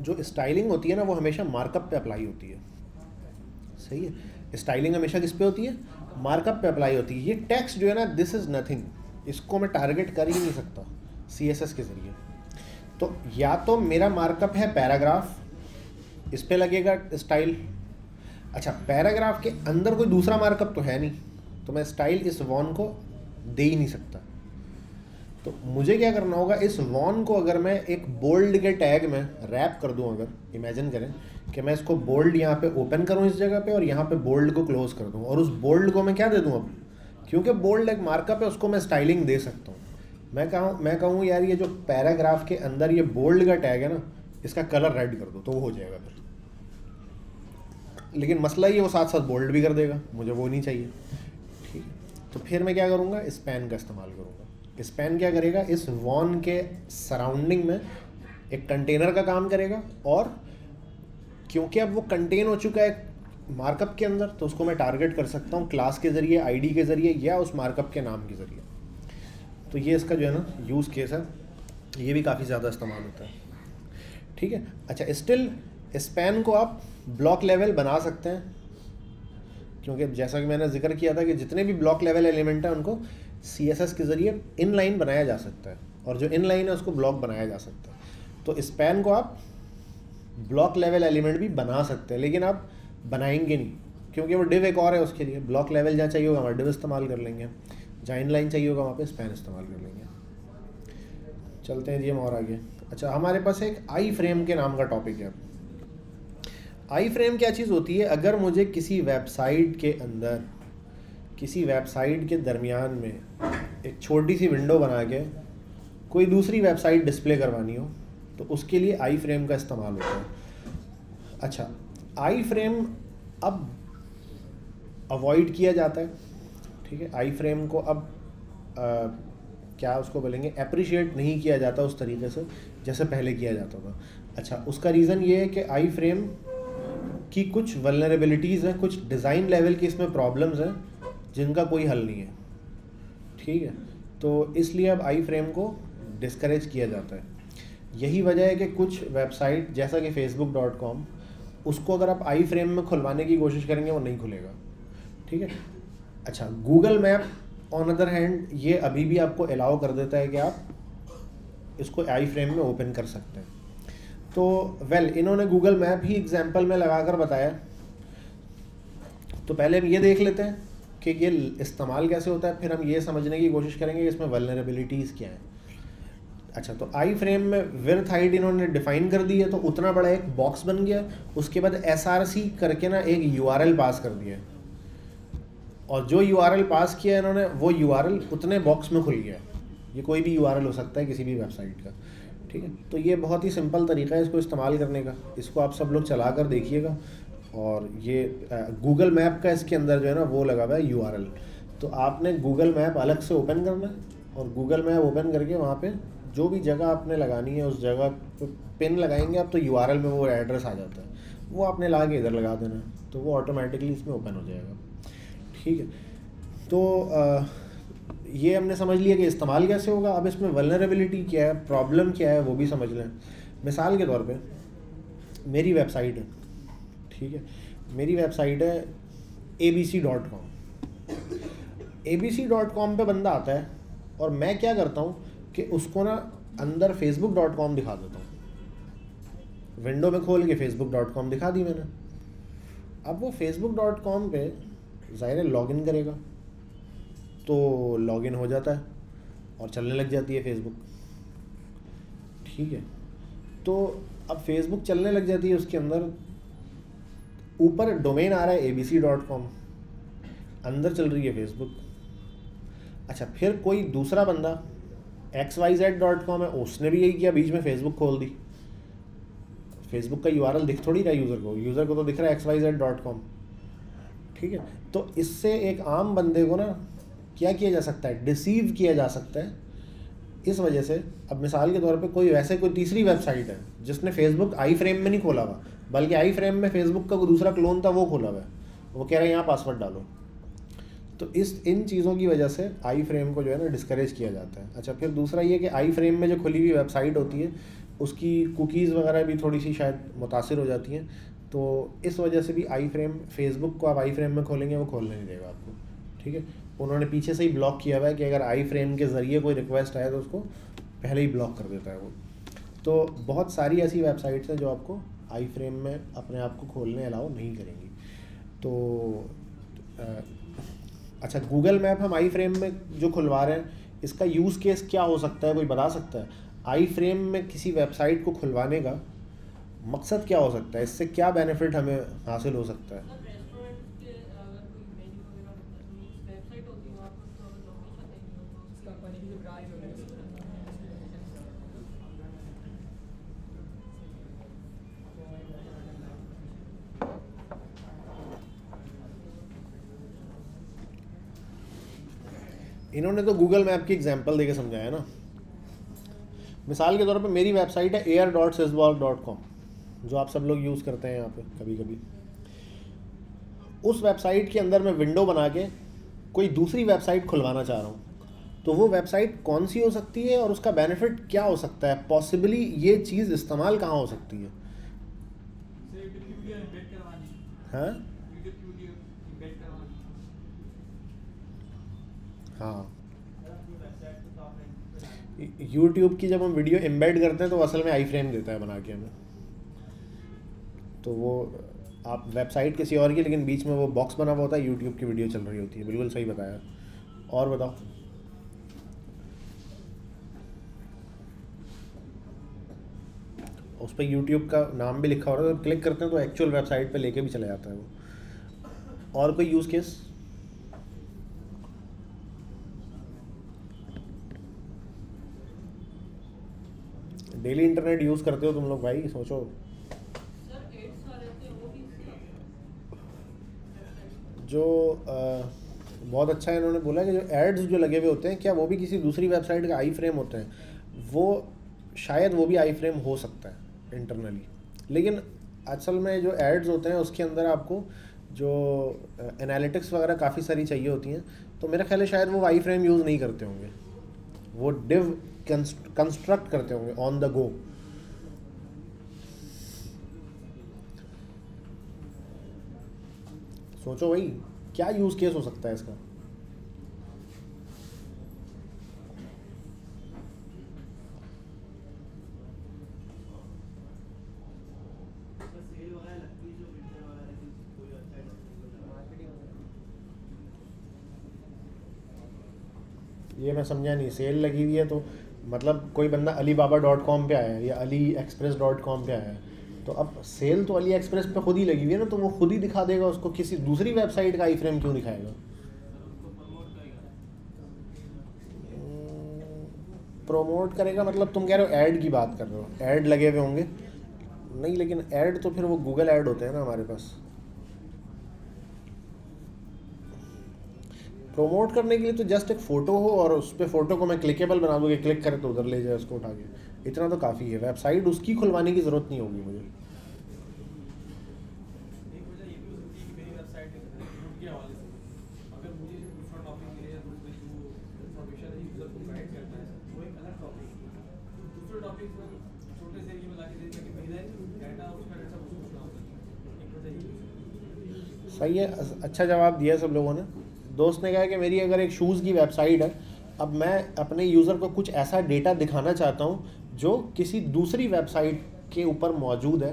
जो स्टाइलिंग होती है ना, वो हमेशा मार्कअप पे अप्लाई होती है। सही है? स्टाइलिंग हमेशा किस पे होती है? मार्कअप पे अप्लाई होती है। ये टेक्स्ट जो है ना दिस इज़ नथिंग इसको मैं टारगेट कर ही नहीं सकता सी एस एस के ज़रिए। तो या तो मेरा मार्कअप है पैराग्राफ इस पर लगेगा स्टाइल अच्छा पैराग्राफ के अंदर कोई दूसरा मार्कअप तो है नहीं तो मैं स्टाइल इस वॉन को दे ही नहीं सकता। तो मुझे क्या करना होगा, इस वॉन को अगर मैं एक बोल्ड के टैग में रैप कर दूँ, अगर इमेजिन करें कि मैं इसको बोल्ड यहाँ पे ओपन करूँ इस जगह पे और यहाँ पे बोल्ड को क्लोज कर दूँ, और उस बोल्ड को मैं क्या दे दूँ अब? क्योंकि बोल्ड एक मार्कअप है, उसको मैं स्टाइलिंग दे सकता हूँ। मैं कहूँ मैं कहूँ, यार, ये जो पैराग्राफ के अंदर ये बोल्ड का टैग है ना, इसका कलर रेड कर दो तो वो हो जाएगा फिर। लेकिन मसला ये वो साथ साथ बोल्ड भी कर देगा, मुझे वो नहीं चाहिए। ठीक है? तो फिर मैं क्या करूँगा स्पैन का इस्तेमाल करूँगा। स्पैन क्या करेगा, इस वॉन के सराउंडिंग में एक कंटेनर का काम करेगा, और क्योंकि अब वो कंटेन हो चुका है मार्कअप के अंदर तो उसको मैं टारगेट कर सकता हूँ क्लास के ज़रिए आईडी के ज़रिए या उस मार्कअप के नाम के ज़रिए। तो ये इसका जो है ना यूज़ केस है, ये भी काफ़ी ज़्यादा इस्तेमाल होता है। ठीक है? अच्छा स्टिल स्पैन को आप ब्लॉक लेवल बना सकते हैं। क्योंकि जैसा कि मैंने ज़िक्र किया था कि जितने भी ब्लॉक लेवल एलिमेंट हैं, उनको सीएसएस के ज़रिए इन लाइन बनाया जा सकता है और जो इन लाइन है, उसको ब्लॉक बनाया जा सकता है। तो स्पैन को आप ब्लॉक लेवल एलिमेंट भी बना सकते हैं, लेकिन आप बनाएँगे नहीं। क्योंकि वो डिव एक और है उसके लिए। ब्लॉक लेवल जहाँ चाहिए होगा, वहाँ डिव इस्तेमाल कर लेंगे। जहाँ इन लाइन चाहिए होगा, वहाँ पे स्पैन इस्तेमाल कर लेंगे। चलते हैं जी हम और आगे। अच्छा हमारे पास एक आई फ्रेम के नाम का टॉपिक है। आई फ्रेम क्या चीज़ होती है? अगर मुझे किसी वेबसाइट के अंदर, किसी वेबसाइट के दरमियान में एक छोटी सी विंडो बना के कोई दूसरी वेबसाइट डिस्प्ले करवानी हो तो उसके लिए आई फ्रेम का इस्तेमाल होता है। अच्छा आई फ्रेम अब अवॉइड किया जाता है ठीक है? आई फ्रेम को अब आ, क्या उसको बोलेंगे? अप्रिशिएट नहीं किया जाता उस तरीके से जैसे पहले किया जाता था। अच्छा उसका रीज़न ये है कि आई फ्रेम की कुछ वलनरेबिलिटीज़ हैं कुछ डिज़ाइन लेवल की इसमें प्रॉब्लम्स हैं जिनका कोई हल नहीं है ठीक है? तो इसलिए अब आई फ्रेम को डिस्करेज किया जाता है। यही वजह है कि कुछ वेबसाइट जैसा कि फेसबुक डॉट कॉम उसको अगर आप आई फ्रेम में खुलवाने की कोशिश करेंगे वो नहीं खुलेगा। ठीक है? अच्छा Google map on other hand ये अभी भी आपको अलाउ कर देता है कि आप इसको आई फ्रेम में ओपन कर सकते हैं। तो वेल well, इन्होंने गूगल मैप ही एग्ज़ाम्पल में लगा कर बताया। तो पहले हम ये देख लेते हैं कि ये इस्तेमाल कैसे होता है फिर हम ये समझने की कोशिश करेंगे कि इसमें वलनरेबिलिटीज़ क्या हैं। अच्छा तो आई फ्रेम में विर्थ हाइट इन्होंने डिफाइन कर दी है तो उतना बड़ा एक बॉक्स बन गया। उसके बाद एस करके ना एक यूआरएल पास कर दिया। और जो यूआरएल पास किया इन्होंने, वो यूआरएल उतने बॉक्स में खुल गया। ये कोई भी यूआरएल हो सकता है किसी भी वेबसाइट का। ठीक है? तो ये बहुत ही सिंपल तरीका है इसको इस्तेमाल करने का। इसको आप सब लोग चला कर देखिएगा। और ये गूगल मैप का इसके अंदर जो है ना, वो लगा हुआ है यूआरएल तो आपने गूगल मैप अलग से ओपन करना है और गूगल मैप ओपन करके वहाँ पे जो भी जगह आपने लगानी है उस जगह पे पिन लगाएँगे आप तो यूआरएल में वो एड्रेस आ जाता है। वो आपने ला के इधर लगा देना है तो वो ऑटोमेटिकली इसमें ओपन हो जाएगा। ठीक है। तो आ, ये हमने समझ लिया कि इस्तेमाल कैसे होगा। अब इसमें वलनरेबिलिटी क्या है प्रॉब्लम क्या है वो भी समझ लें। मिसाल के तौर पे मेरी वेबसाइट है ठीक है। मेरी वेबसाइट है A B C dot com A B C dot com पर बंदा आता है और मैं क्या करता हूँ कि उसको ना अंदर फेसबुक डॉट कॉम दिखा देता हूँ। विंडो में खोल के फेसबुक डॉट कॉम दिखा दी मैंने। अब वो फेसबुक डॉट कॉम पर ज़ाहिर लॉग इन करेगा। तो लॉग इन हो जाता है और चलने लग जाती है फेसबुक ठीक है। तो अब फेसबुक चलने लग जाती है उसके अंदर। ऊपर डोमेन आ रहा है A B C dot com अंदर चल रही है फेसबुक अच्छा फिर कोई दूसरा बंदा X Y Z dot com है। उसने भी यही किया, बीच में फेसबुक खोल दी। फेसबुक का यू दिख थोड़ी रहा यूज़र को। यूज़र को तो दिख रहा है X Y Z dot com ठीक है? तो इससे एक आम बंदे को ना क्या किया जा सकता है? डिसीव किया जा सकता है। इस वजह से अब मिसाल के तौर पे कोई वैसे कोई तीसरी वेबसाइट है, जिसने फेसबुक आई फ्रेम में नहीं खोला हुआ, बल्कि आई फ्रेम में फेसबुक का कोई दूसरा क्लोन था, वो खोला हुआ है। वो कह रहे हैं, यहाँ पासवर्ड डालो। तो इस, इन चीज़ों की वजह से आई फ्रेम को जो है ना डिस्करेज किया जाता है। अच्छा फिर दूसरा ये कि आई फ्रेम में जो खुली हुई वेबसाइट होती है, उसकी कुकीज़ वगैरह भी थोड़ी सी शायद मुतासर हो जाती हैं। तो इस वजह से भी आई फ्रेम फेसबुक को आप आई फ्रेम में खोलेंगे, वो खोलने नहीं देगा आपको। ठीक है? उन्होंने पीछे से ही ब्लॉक किया हुआ है कि अगर आई फ्रेम के ज़रिए कोई रिक्वेस्ट आए तो उसको पहले ही ब्लॉक कर देता है वो। तो बहुत सारी ऐसी वेबसाइट्स हैं जो आपको आई फ्रेम में अपने आप को खोलने अलाउ नहीं करेंगी। तो अच्छा गूगल मैप हम आई फ्रेम में जो खुलवा रहे हैं, इसका यूज़ केस क्या हो सकता है, कोई बता सकता है? आई फ्रेम में किसी वेबसाइट को खुलवाने का मकसद क्या हो सकता है? इससे क्या बेनिफिट हमें हासिल हो सकता है? इन्होंने तो गूगल मैप की एग्ज़ाम्पल देके समझाया ना। मिसाल के तौर पर मेरी वेबसाइट है एयर डॉट सेजबॉल डॉट कॉम जो आप सब लोग यूज़ करते हैं यहाँ पे कभी कभी उस वेबसाइट के अंदर मैं विंडो बना के कोई दूसरी वेबसाइट खुलवाना चाह रहा हूँ। तो वो वेबसाइट कौन सी हो सकती है और उसका बेनिफिट क्या हो सकता है? पॉसिबली ये चीज़ इस्तेमाल कहाँ हो सकती है? हाँ? हाँ। यूट्यूब की जब हम वीडियो एम्बेड करते हैं तो असल में आई फ्रेम देता है बना के हमें। तो वो, आप वेबसाइट किसी और की, लेकिन बीच में वो बॉक्स बना हुआ होता है यूट्यूब की वीडियो चल रही होती है। बिल्कुल सही बताया। और बताओ। उस पर यूट्यूब का नाम भी लिखा हो रहा है तो क्लिक करते हैं तो एक्चुअल वेबसाइट पे लेके भी चले जाता है वो। और कोई use case daily internet use करते हो तुम लोग भाई? सोचो। जो आ, बहुत अच्छा है इन्होंने बोला कि जो एड्स जो लगे हुए होते हैं क्या वो भी किसी दूसरी वेबसाइट का आई फ्रेम होते हैं? वो शायद वो भी आई फ्रेम हो सकता है इंटरनली लेकिन असल में जो एड्स होते हैं उसके अंदर आपको जो एनालिटिक्स वगैरह काफ़ी सारी चाहिए होती हैं तो मेरा ख्याल है शायद वो आई फ्रेम यूज़ नहीं करते होंगे। वो डिव कंस्ट्रक्ट करते होंगे ऑन द गो सोचो भाई, क्या यूज़ केस हो सकता है इसका? ये मैं समझा नहीं सेल लगी हुई है तो मतलब कोई बंदा अली बाबा डॉट कॉम पर आया है या अली एक्सप्रेस डॉट कॉम पर आया है तो अब सेल तो अली एक्सप्रेस पे खुद ही लगी हुई है ना तो वो खुद ही दिखा देगा उसको किसी दूसरी वेबसाइट का आई फ्रेम क्यों दिखाएगा? प्रमोट हम्म, करेगा मतलब तुम कह रहे हो ऐड की बात कर रहे हो ऐड लगे हुए होंगे। नहीं लेकिन ऐड तो फिर वो गूगल ऐड होते हैं ना हमारे पास। प्रमोट करने के लिए तो जस्ट एक फ़ोटो हो और उस पर फ़ोटो को मैं क्लिकेबल बना दूँ कि क्लिक करे तो उधर ले जाए उसको उठा के। इतना तो काफ़ी है। वेबसाइट उसकी खुलवाने की ज़रूरत नहीं होगी मुझे। सही है। अच्छा जवाब दिया सब लोगों ने। दोस्त ने कहा कि मेरी अगर एक शूज़ की वेबसाइट है, अब मैं अपने यूज़र को कुछ ऐसा डेटा दिखाना चाहता हूँ जो किसी दूसरी वेबसाइट के ऊपर मौजूद है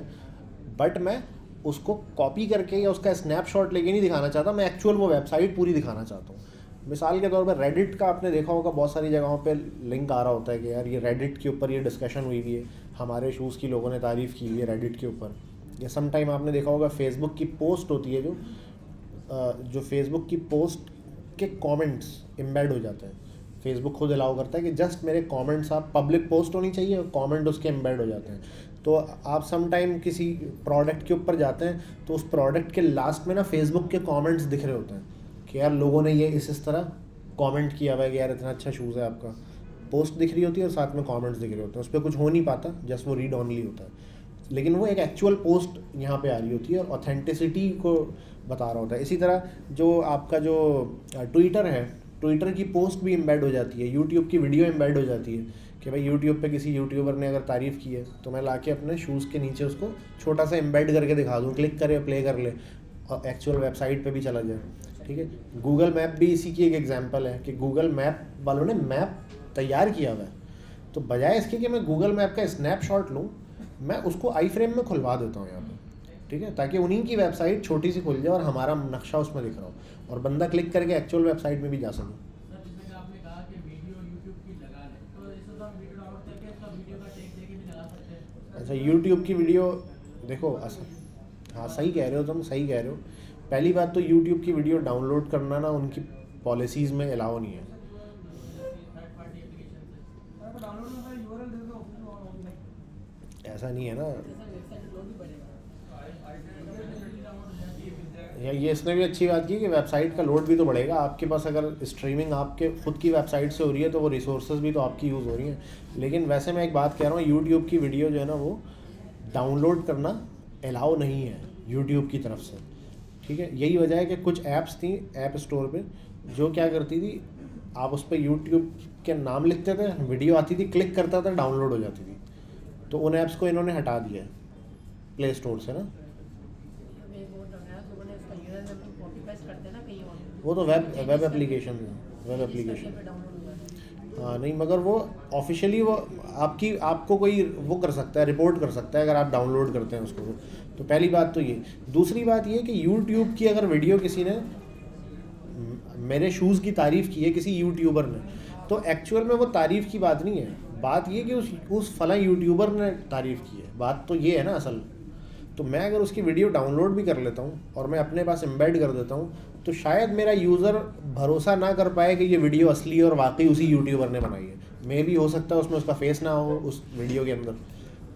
बट मैं उसको कॉपी करके या उसका स्नैपशॉट लेके नहीं दिखाना चाहता, मैं एक्चुअल वो वेबसाइट पूरी दिखाना चाहता हूँ। मिसाल के तौर पर रेडिट का आपने देखा होगा, बहुत सारी जगहों पे लिंक आ रहा होता है कि यार ये रेडिट के ऊपर ये डिस्कशन हुई हुई है, हमारे शूज़ की लोगों ने तारीफ़ की हुई है रेडिट के ऊपर। या सम टाइम आपने देखा होगा फेसबुक की पोस्ट होती है जो जो फेसबुक की पोस्ट के कमेंट्स एम्बेड हो जाते हैं। फेसबुक खुद अलाउ करता है कि जस्ट मेरे कमेंट्स आप पब्लिक पोस्ट होनी चाहिए और कमेंट उसके एम्बेड हो जाते हैं। तो आप सम टाइम किसी प्रोडक्ट के ऊपर जाते हैं तो उस प्रोडक्ट के लास्ट में ना फेसबुक के कमेंट्स दिख रहे होते हैं कि यार लोगों ने ये इस इस तरह कमेंट किया हुआ है कि यार इतना अच्छा शूज़ है आपका। पोस्ट दिख रही होती है और साथ में कमेंट्स दिख रहे होते हैं। उस पर कुछ हो नहीं पाता जस्ट वो रीड ऑनली होता है। लेकिन वो एक एक्चुअल पोस्ट यहाँ पे आ रही होती है और ऑथेंटिसिटी को बता रहा होता है। इसी तरह जो आपका जो ट्विटर है ट्विटर की पोस्ट भी एम्बेड हो जाती है यूट्यूब की वीडियो एम्बेड हो जाती है कि भाई यूट्यूब पे किसी यूट्यूबर ने अगर तारीफ़ की है तो मैं लाके अपने शूज़ के नीचे उसको छोटा सा एम्बेड करके दिखा दूँ क्लिक करे प्ले कर ले, और एक्चुअल वेबसाइट पे भी चला जाए। ठीक है? गूगल मैप भी इसी की एक एग्जांपल है कि गूगल मैप वालों ने मैप तैयार किया हुआ है। तो बजाय इसके कि मैं गूगल मैप का स्नैपशॉट लूँ, मैं उसको आई फ्रेम में खुलवा देता हूँ यहाँ ठीक है? ताकि उन्हीं की वेबसाइट छोटी सी खुल जाए और हमारा नक्शा उसमें दिख रहा हो। और बंदा क्लिक करके एक्चुअल वेबसाइट में भी जा सके। अच्छा यूट्यूब की वीडियो देखो असल हाँ सही कह रहे हो तुम सही कह रहे हो। पहली बात तो यूट्यूब की वीडियो डाउनलोड करना ना उनकी पॉलिसीज़ में अलाउ नहीं है। ऐसा नहीं है ना। या ये इसने भी अच्छी बात की कि वेबसाइट का लोड भी तो बढ़ेगा। आपके पास अगर स्ट्रीमिंग आपके खुद की वेबसाइट से हो रही है तो वो रिसोर्स भी तो आपकी यूज़ हो रही हैं। लेकिन वैसे मैं एक बात कह रहा हूँ यूट्यूब की वीडियो जो है ना, वो डाउनलोड करना अलाउ नहीं है यूट्यूब की तरफ़ से। ठीक है? यही वजह है कि कुछ ऐप्स थी ऐप स्टोर पे, जो क्या करती थी, आप उस पर यूट्यूब के नाम लिखते थे वीडियो आती थी क्लिक करता था डाउनलोड हो जाती थी। तो उन ऐप्स को इन्होंने हटा दिया प्ले स्टोर से ना। वो तो वेब वेब एप्लीकेशन है वेब एप्लीकेशन हाँ नहीं, मगर वो ऑफिशियली वो आपकी, आपको कोई वो कर सकता है रिपोर्ट कर सकता है अगर आप डाउनलोड करते हैं उसको। तो पहली बात तो ये। दूसरी बात ये कि यूट्यूब की अगर वीडियो किसी ने मेरे शूज़ की तारीफ़ की है किसी यूट्यूबर ने तो एक्चुअल में वो तारीफ़ की बात नहीं है। बात ये कि उस उस फला यूट्यूबर ने तारीफ़ की है। बात तो ये है ना असल। तो मैं अगर उसकी वीडियो डाउनलोड भी कर लेता हूँ और मैं अपने पास एम्बेड कर देता हूँ तो शायद मेरा यूज़र भरोसा ना कर पाए कि ये वीडियो असली और वाकई उसी यूट्यूबर ने बनाई है। मे भी हो सकता है उसमें उसका फेस ना हो उस वीडियो के अंदर।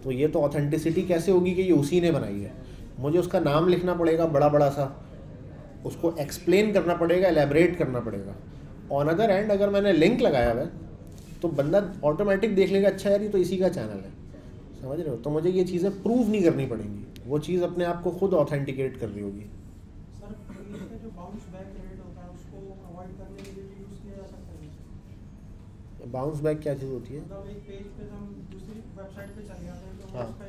तो ये तो ऑथेंटिसिटी कैसे होगी कि ये उसी ने बनाई है? मुझे उसका नाम लिखना पड़ेगा बड़ा बड़ा सा। उसको एक्सप्लेन करना पड़ेगा एलेबरेट करना पड़ेगा। ऑन अदर एंड अगर मैंने लिंक लगाया हुआ तो बंदा ऑटोमेटिक देख लेगा अच्छा यार, ये तो इसी का चैनल है। समझ रहे हो? तो मुझे ये चीज़ें प्रूव नहीं करनी पड़ेंगी। वो चीज़ अपने आप को खुद ऑथेंटिकेट कर रही होगी। बाउंस बैक क्या चीज़ होती है? मतलब एक पेज पे हम दूसरी वेबसाइट पे चले जाते हैं तो हाँ। उसका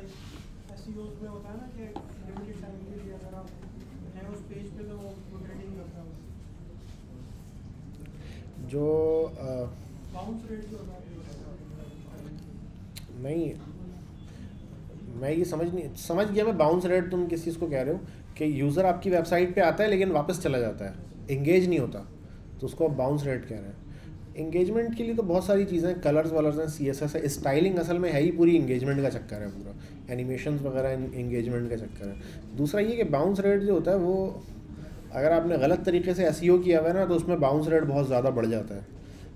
एसईओ में होता है ना कि लिमिटेड टाइम के लिए अगर आप जो नहीं मैं ये समझ नहीं समझ गया मैं बाउंस रेट तुम किस चीज़ को कह रहे हो कि यूज़र आपकी वेबसाइट पे आता है लेकिन वापस चला जाता है। इंगेज नहीं होता तो उसको आप बाउंस रेट कह रहे हैं। इंगेजमेंट के लिए तो बहुत सारी चीज़ें हैं कलर्स वलर्स हैं सी एस एस है, स्टाइलिंग असल में है ही पूरी इंगेजमेंट का चक्कर है पूरा। एनिमेशन वगैरह इंगेजमेंट का चक्कर है। दूसरा ये कि बाउंस रेट जो होता है वो, अगर आपने गलत तरीके से एस e किया हुआ है ना तो उसमें बाउंस रेट बहुत ज़्यादा बढ़ जाता है।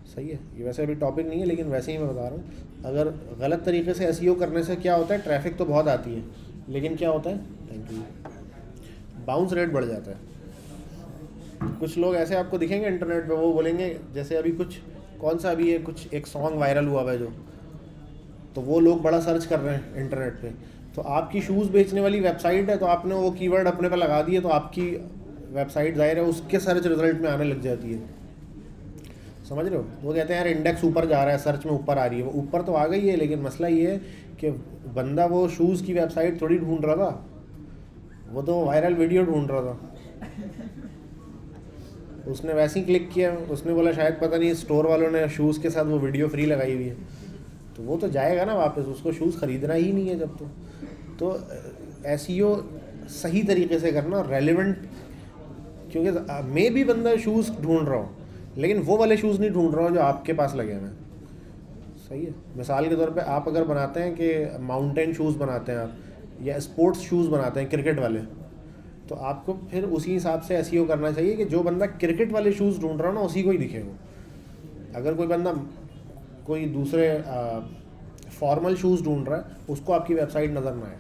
सही है, ये वैसे अभी टॉपिक नहीं है, लेकिन वैसे ही मैं बता रहा हूँ। अगर गलत तरीके से एस e करने से क्या होता है ट्रैफ़िक तो बहुत आती है, लेकिन क्या होता है? थैंक यू बाउंस रेट बढ़ जाता है। कुछ लोग ऐसे आपको दिखेंगे इंटरनेट पे, वो बोलेंगे, जैसे अभी कुछ, कौन सा अभी है कुछ एक सॉन्ग वायरल हुआ है जो? तो वो लोग बड़ा सर्च कर रहे हैं इंटरनेट पे। तो आपकी शूज़ बेचने वाली वेबसाइट है तो आपने वो कीवर्ड अपने पर लगा दिए तो आपकी वेबसाइट ज़ाहिर है उसके सर्च रिज़ल्ट में आने लग जाती है। समझ रहे हो? वो कहते हैं, यार इंडेक्स ऊपर जा रहा है सर्च में ऊपर आ रही है। वो ऊपर तो आ गई है, लेकिन मसला ये है कि बंदा वो शूज़ की वेबसाइट थोड़ी ढूंढ रहा था। वो तो वायरल वीडियो ढूंढ रहा था। उसने वैसे ही क्लिक किया, उसने बोला शायद पता नहीं स्टोर वालों ने शूज़ के साथ वो वीडियो फ्री लगाई हुई है। तो वो तो जाएगा ना वापस, उसको शूज़ ख़रीदना ही नहीं है जब तो। तो एस सही तरीके से करना रेलिवेंट क्योंकि मैं भी बंदा शूज़ ढूंढ रहा हूँ, लेकिन वो वाले शूज़ नहीं ढूंढ रहा हूँ जो आपके पास लगे हुए हैं। सही है। मिसाल के तौर पे आप अगर बनाते हैं कि माउंटेन शूज़ बनाते हैं आप, या स्पोर्ट्स शूज़ बनाते हैं क्रिकेट वाले तो आपको फिर उसी हिसाब से एस करना चाहिए कि जो बंदा क्रिकेट वाले शूज़ ढूंढ रहा हो ना, उसी को ही दिखे वो। अगर कोई बंदा कोई दूसरे फॉर्मल शूज़ ढूंढ रहा है, उसको आपकी वेबसाइट नज़र ना आए।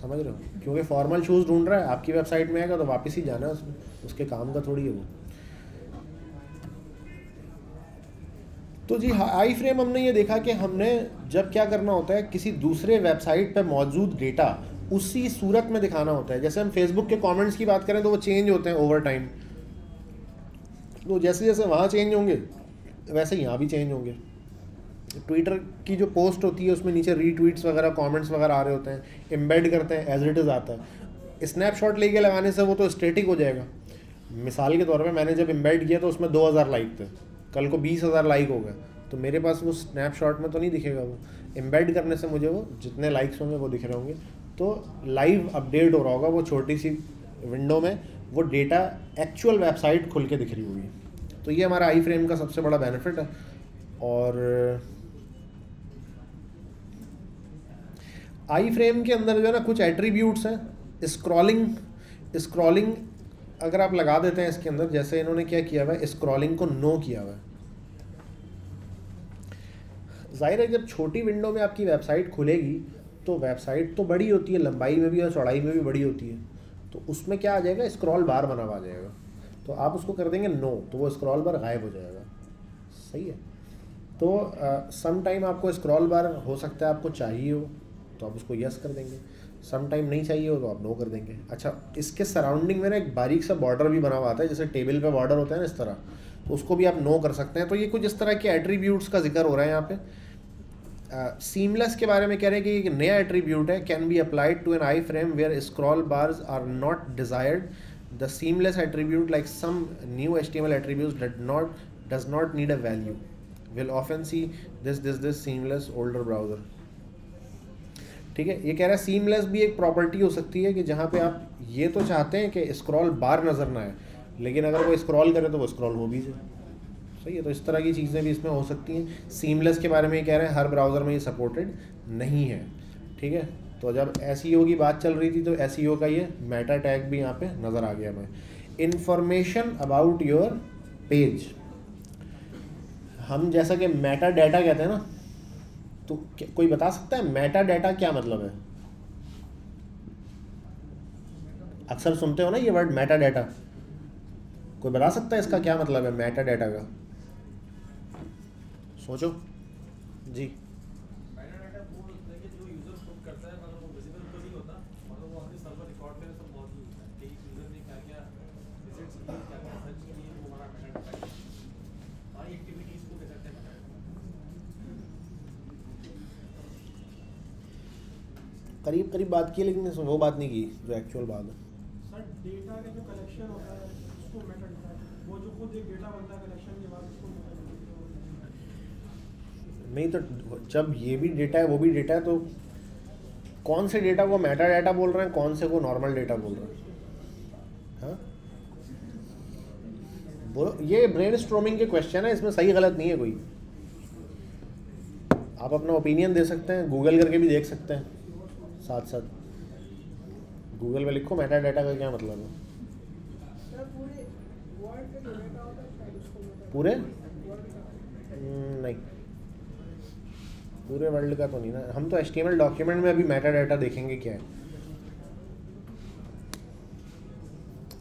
समझ रहे हो? क्योंकि फॉर्मल शूज़ ढूंढ रहा है, आपकी वेबसाइट में आएगा तो वापस ही जाना है उसमें उसके काम का थोड़ी है वो। तो जी आई फ्रेम हमने ये देखा कि हमने जब क्या करना होता है, किसी दूसरे वेबसाइट पर मौजूद डेटा उसी सूरत में दिखाना होता है। जैसे हम फेसबुक के कमेंट्स की बात करें तो वो चेंज होते हैं ओवर टाइम तो जैसे जैसे वहाँ चेंज होंगे, वैसे यहाँ भी चेंज होंगे। ट्विटर की जो पोस्ट होती है, उसमें नीचे रीट्वीट्स वगैरह कमेंट्स वगैरह आ रहे होते हैं। एम्बेड करते हैं एज इट इज़ आता है। स्नैपशॉट लेके लगाने से वो तो स्टेटिक हो जाएगा। मिसाल के तौर पे मैंने जब एम्बेड किया तो उसमें 2000 लाइक थे। कल को 20000 लाइक हो गए। तो मेरे पास वो स्नैपशॉट में तो नहीं दिखेगा वो। एम्बेड करने से मुझे वो जितने लाइक्स होंगे वो दिख रहे होंगे। तो लाइव अपडेट हो रहा होगा वो छोटी सी विंडो में, वो डेटा एक्चुअल वेबसाइट खुल के दिख रही होगी। तो ये हमारा आई फ्रेम का सबसे बड़ा बेनिफिट है। और आई फ्रेम के अंदर जो है ना, कुछ एट्रीब्यूट्स हैं। स्क्रॉलिंग स्क्रॉलिंग अगर आप लगा देते हैं इसके अंदर, जैसे इन्होंने क्या किया हुआ है स्क्रॉलिंग को नो किया हुआ है। ज़ाहिर है, जब छोटी विंडो में आपकी वेबसाइट खुलेगी तो वेबसाइट तो बड़ी होती है, लंबाई में भी और चौड़ाई में भी बड़ी होती है। तो उसमें क्या आ जाएगा? स्क्रॉल बार बना हुआ जाएगा। तो आप उसको कर देंगे नो तो वो स्क्रॉल बार गायब हो जाएगा। सही है। तो सम टाइम आपको स्क्रॉल बार हो सकता है, आपको चाहिए हो तो आप उसको यस कर देंगे। सम टाइम नहीं चाहिए हो तो आप नो कर देंगे। अच्छा इसके सराउंडिंग में ना एक बारीक सा बॉर्डर भी बना हुआ आता है, जैसे टेबल पे बॉर्डर होता है ना इस तरह तो उसको भी आप नो कर सकते हैं। तो ये कुछ इस तरह के एट्रीब्यूट्स का ज़िक्र हो रहा है यहाँ पे। सीमलेस के बारे में कह रहे हैं कि एक नया एट्रीब्यूट है can be applied to an iframe where scroll bars are not desired the seamless attribute like some new H T M L attribute that not does not need a value will often see this this this seamless older browser ठीक है? ये कह रहा है seamless भी एक property हो सकती है कि जहाँ पे आप ये तो चाहते हैं कि स्क्रॉल बार नज़र ना आए, लेकिन अगर वो स्क्रॉल करे तो वो स्क्रॉल हो भी जाए सही है तो इस तरह की चीज़ें भी इसमें हो सकती हैं। सीमलेस के बारे में ये कह रहे हैं, हर ब्राउज़र में ये सपोर्टेड नहीं है, ठीक है? तो जब एस e की बात चल रही थी तो एस e का ये मेटा टैग भी यहाँ पे नज़र आ गया हमें। इंफॉर्मेशन अबाउट योर पेज हम जैसा कि मेटा डाटा कहते हैं ना तो कोई बता सकता है मेटा डाटा क्या मतलब है? अक्सर सुनते हो ना ये वर्ड मेटा डाटा कोई बता सकता है इसका क्या मतलब है मेटा डाटा का? सोचो। जी। करीब करीब बात की लेकिन वो बात नहीं की जो एक्चुअल बात है। डेटा का जो कलेक्शन होता है उसको मेटा डेटा वो जो खुद एक डेटा बनता है कलेक्शन के बाद उसको मेटा नहीं तो जब ये भी डेटा है, वो भी डेटा है तो कौन से डेटा को मेटा डेटा बोल रहे हैं, कौन से को नॉर्मल डेटा बोल रहे हैं? हाँ? वो, ये ब्रेन स्ट्रोमिंग के क्वेश्चन है, इसमें सही गलत नहीं है कोई। आप अपना ओपिनियन दे सकते हैं गूगल करके भी देख सकते हैं साथ साथ गूगल में लिखो मेटा डाटा का क्या मतलब है? पूरे? वर्ल्ड पूरे वर्ल्ड का तो नहीं ना। हम तो एचटीएमएल डॉक्यूमेंट में अभी मेटा डाटा देखेंगे क्या है।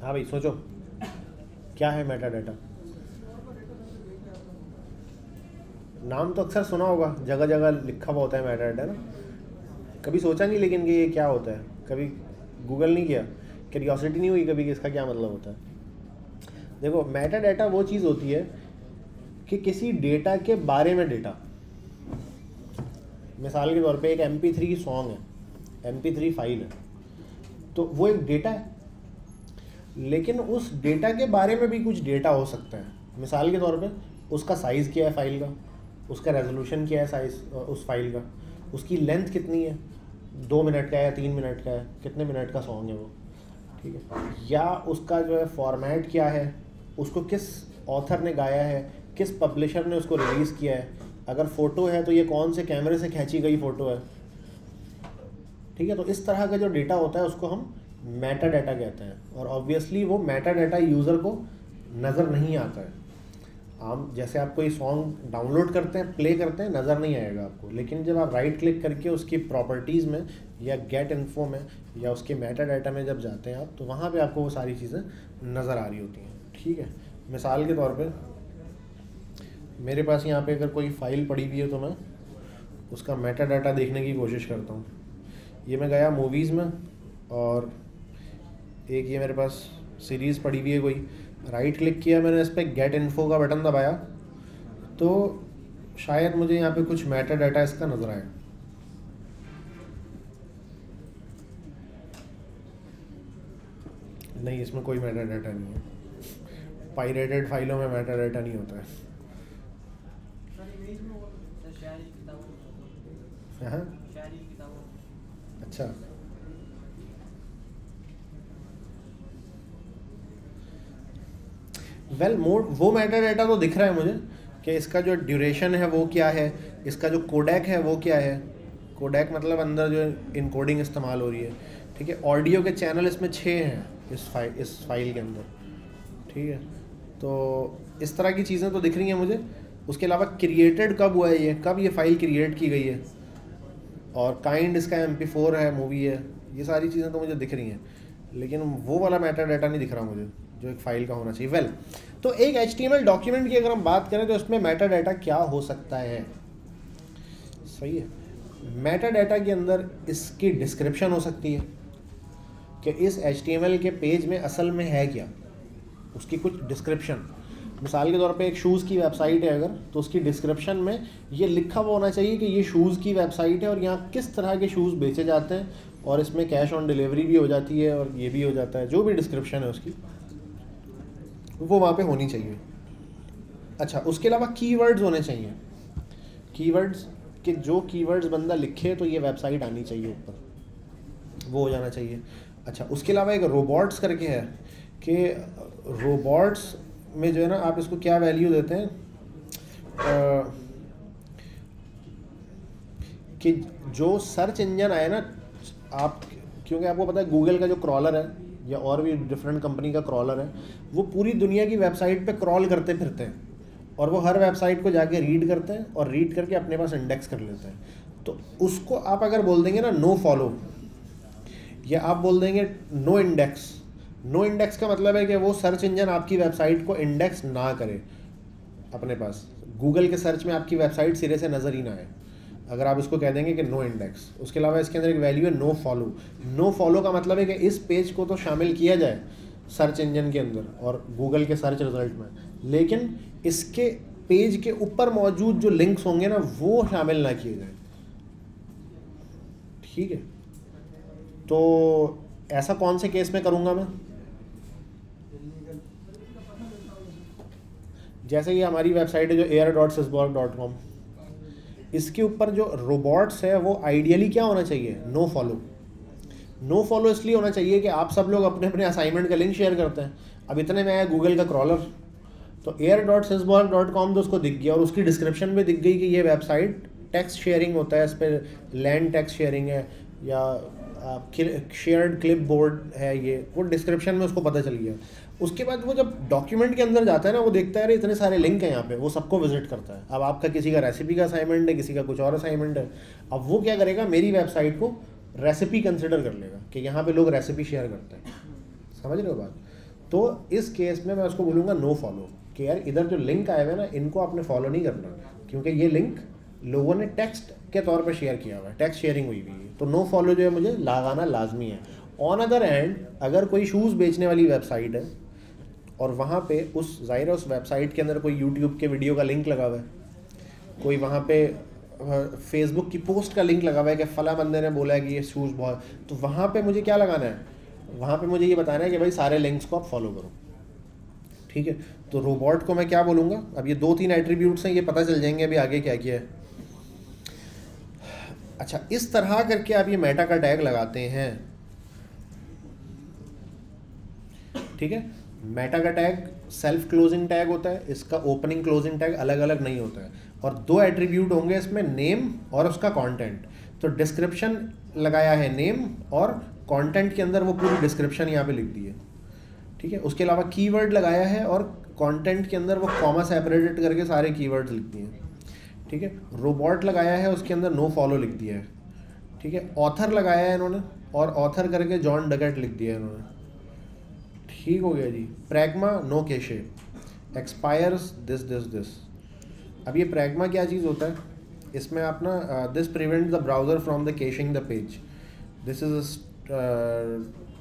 हाँ भाई, सोचो। क्या है मेटा डाटा नाम तो अक्सर सुना होगा जगह जगह लिखा हुआ होता है मेटा डाटा ना। कभी सोचा नहीं लेकिन कि ये क्या होता है? कभी गूगल नहीं किया? क्यूरियोसिटी नहीं हुई कभी कि इसका क्या मतलब होता है? देखो मेटा डाटा वो चीज़ होती है कि किसी डेटा के बारे में डेटा मिसाल के तौर पे एक एम पी थ्री सॉन्ग है एम पी थ्री फ़ाइल है तो वो एक डेटा है। लेकिन उस डेटा के बारे में भी कुछ डेटा हो सकता है। मिसाल के तौर पे उसका साइज़ क्या है फ़ाइल का? उसका रेजोल्यूशन क्या है साइज़ उस फ़ाइल का? उसकी लेंथ कितनी है? दो मिनट का है या तीन मिनट का है? कितने मिनट का सॉन्ग है वो? ठीक है। या उसका जो है फॉर्मेट क्या है? उसको किस ऑथर ने गाया है? किस पब्लिशर ने उसको रिलीज़ किया है? अगर फ़ोटो है तो ये कौन से कैमरे से खींची गई फ़ोटो है? ठीक है तो इस तरह का जो डेटा होता है, उसको हम मेटा डाटा कहते हैं। और ऑब्वियसली वो मेटा डाटा यूज़र को नज़र नहीं आता है। आप जैसे आप कोई सॉन्ग डाउनलोड करते हैं प्ले करते हैं, नज़र नहीं आएगा आपको। लेकिन जब आप राइट क्लिक करके उसकी प्रॉपर्टीज़ में या गेट इन्फो में या उसके मेटा डाटा में जब जाते हैं आप तो वहाँ पे आपको वो सारी चीज़ें नज़र आ रही होती हैं। ठीक है, मिसाल के तौर पे मेरे पास यहाँ पे अगर कोई फ़ाइल पड़ी हुई है तो मैं उसका मेटा डाटा देखने की कोशिश करता हूँ। ये मैं गया मूवीज़ में और एक ये मेरे पास सीरीज़ पड़ी हुई है कोई। राइट क्लिक किया मैंने, इस पर गेट इन्फो का बटन दबाया। तो शायद मुझे यहाँ पे कुछ मेटा डाटा इसका नज़र आया। नहीं, इसमें कोई मेटा डाटा नहीं है। पायरेटेड फाइलों में मेटा डाटा नहीं होता है सर इमेज में वो सर शायरी की किताबों हाँ शायरी की किताबों अच्छा वेल मोड वो मैटर डाटा तो दिख रहा है मुझे, कि इसका जो ड्यूरेशन है, वो क्या है? इसका जो कोडेक है, वो क्या है? कोडेक मतलब अंदर जो इनकोडिंग इस्तेमाल हो रही है। ठीक है ऑडियो के चैनल इसमें छः हैं, इस फ़ाइल इस फ़ाइल के अंदर। ठीक है तो इस तरह की चीज़ें तो दिख रही हैं मुझे उसके अलावा क्रिएटेड कब हुआ है ये? कब ये फ़ाइल क्रिएट की गई है? और काइंड इसका एम पी फोर है मूवी है ये सारी चीज़ें तो मुझे दिख रही हैं। लेकिन वो वाला मैटर डाटा नहीं दिख रहा मुझे जो एक फ़ाइल का होना चाहिए। वेल well, तो एक एच डॉक्यूमेंट की अगर हम बात करें तो उसमें मैटर डाटा क्या हो सकता है? सही है। मैटर डाटा के अंदर इसकी डिस्क्रिप्शन हो सकती है कि इस एच के पेज में असल में है क्या? उसकी कुछ डिस्क्रिप्शन मिसाल के तौर पे एक शूज़ की वेबसाइट है अगर तो उसकी डिस्क्रिप्शन में ये लिखा हुआ होना चाहिए कि ये शूज़ की वेबसाइट है और यहाँ किस तरह के शूज़ बेचे जाते हैं और इसमें कैश ऑन डिलीवरी भी हो जाती है और ये भी हो जाता है, जो भी डिस्क्रिप्शन है उसकी। वो वहाँ पे होनी चाहिए। अच्छा उसके अलावा कीवर्ड्स होने चाहिए। कीवर्ड्स कि जो कीवर्ड्स बंदा लिखे तो ये वेबसाइट आनी चाहिए ऊपर। वो हो जाना चाहिए। अच्छा उसके अलावा एक रोबोट्स करके है कि रोबोट्स में जो है ना आप इसको क्या वैल्यू देते हैं? अ, कि जो सर्च इंजन आए ना आप क्योंकि आपको पता है गूगल का जो क्रॉलर है या और भी डिफरेंट कंपनी का क्रॉलर है वो पूरी दुनिया की वेबसाइट पे क्रॉल करते फिरते हैं। और वो हर वेबसाइट को जाके रीड करते हैं और रीड करके अपने पास इंडेक्स कर लेते हैं। तो उसको आप अगर बोल देंगे ना नो फॉलो या आप बोल देंगे नो इंडेक्स नो इंडेक्स का मतलब है कि वो सर्च इंजन आपकी वेबसाइट को इंडेक्स ना करे अपने पास। गूगल के सर्च में आपकी वेबसाइट सिरे से नज़र ही ना आए। अगर आप इसको कह देंगे कि नो इंडेक्स उसके अलावा इसके अंदर एक वैल्यू है नो फॉलो नो फॉलो का मतलब है कि इस पेज को तो शामिल किया जाए सर्च इंजन के अंदर और गूगल के सर्च रिज़ल्ट में। लेकिन इसके पेज के ऊपर मौजूद जो लिंक्स होंगे ना, वो शामिल ना किए जाए। ठीक है? तो ऐसा कौन से केस में करूँगा मैं? जैसे ये हमारी वेबसाइट है जो air dot Sisborg dot com इसके ऊपर जो रोबोट्स है, वो आइडियली क्या होना चाहिए? नो फॉलो नो फॉलो इसलिए होना चाहिए कि आप सब लोग अपने अपने असाइनमेंट का लिंक शेयर करते हैं। अब इतने में आया गूगल का क्रॉलर तो air dot Sisborg dot com तो उसको दिख गया और उसकी डिस्क्रिप्शन में दिख गई कि ये वेबसाइट टैक्स शेयरिंग होता है, इस पर लैंड टैक्स शेयरिंग है, या शेयर्ड क्लिप बोर्ड है ये। वो डिस्क्रिप्शन में उसको पता चल गया। उसके बाद वो जब डॉक्यूमेंट के अंदर जाता है ना, वो देखता है, अरे, इतने सारे लिंक हैं यहाँ पे। वो सबको विज़िट करता है। अब आपका किसी का रेसिपी का असाइनमेंट है, किसी का कुछ और असाइनमेंट है, अब वो क्या करेगा, मेरी वेबसाइट को रेसिपी कंसिडर कर लेगा कि यहाँ पे लोग रेसिपी शेयर करते हैं। समझ रहे हो बात? तो इस केस में मैं उसको बोलूँगा नो फॉलो कि यार, इधर जो लिंक आए हुए ना, इनको आपने फॉलो नहीं करना। क्योंकि ये लिंक लोगों ने टेक्स्ट के तौर पर शेयर किया हुआ है टेक्स्ट शेयरिंग हुई हुई है। तो नो फॉलो जो है मुझे लगाना लाजमी है। ऑन अदर एंड अगर कोई शूज़ बेचने वाली वेबसाइट है और वहाँ पे उस, ज़ाहिर है उस वेबसाइट के अंदर कोई यूट्यूब के वीडियो का लिंक लगा हुआ है। कोई वहाँ पे फेसबुक की पोस्ट का लिंक लगा हुआ है कि फ़ला बंदे ने बोला है कि ये शूज़ बहुत तो वहाँ पे मुझे क्या लगाना है? वहाँ पे मुझे ये बताना है कि भाई सारे लिंक्स को आप फॉलो करो। ठीक है? तो रोबोट को मैं क्या बोलूँगा? अब ये दो तीन एट्रीब्यूट्स हैं, ये पता चल जाएँगे अभी आगे क्या किया है। अच्छा इस तरह करके आप ये मेटा का टैग लगाते हैं। ठीक है? मेटा का टैग सेल्फ क्लोजिंग टैग होता है, इसका ओपनिंग क्लोजिंग टैग अलग अलग नहीं होता है। और दो एट्रीब्यूट होंगे इसमें नेम और उसका कंटेंट तो डिस्क्रिप्शन लगाया है नेम और कंटेंट के अंदर वो पूरी डिस्क्रिप्शन यहाँ पे लिख दी है। ठीक है? उसके अलावा कीवर्ड लगाया है और कंटेंट के अंदर वो कॉमा सेपरेटेड करके सारे कीवर्ड्स लिख दिए हैं। ठीक है? रोबोट लगाया है, उसके अंदर नो फॉलो लिख दिया है। ठीक है? ऑथर लगाया है इन्होंने और ऑथर करके जॉन डगेट लिख दिया है इन्होंने। ठीक हो गया जी। Pragma no cache expires this this this अब ये प्रैग्मा क्या चीज़ होता है? इसमें आप ना this prevent the browser from the caching the page this is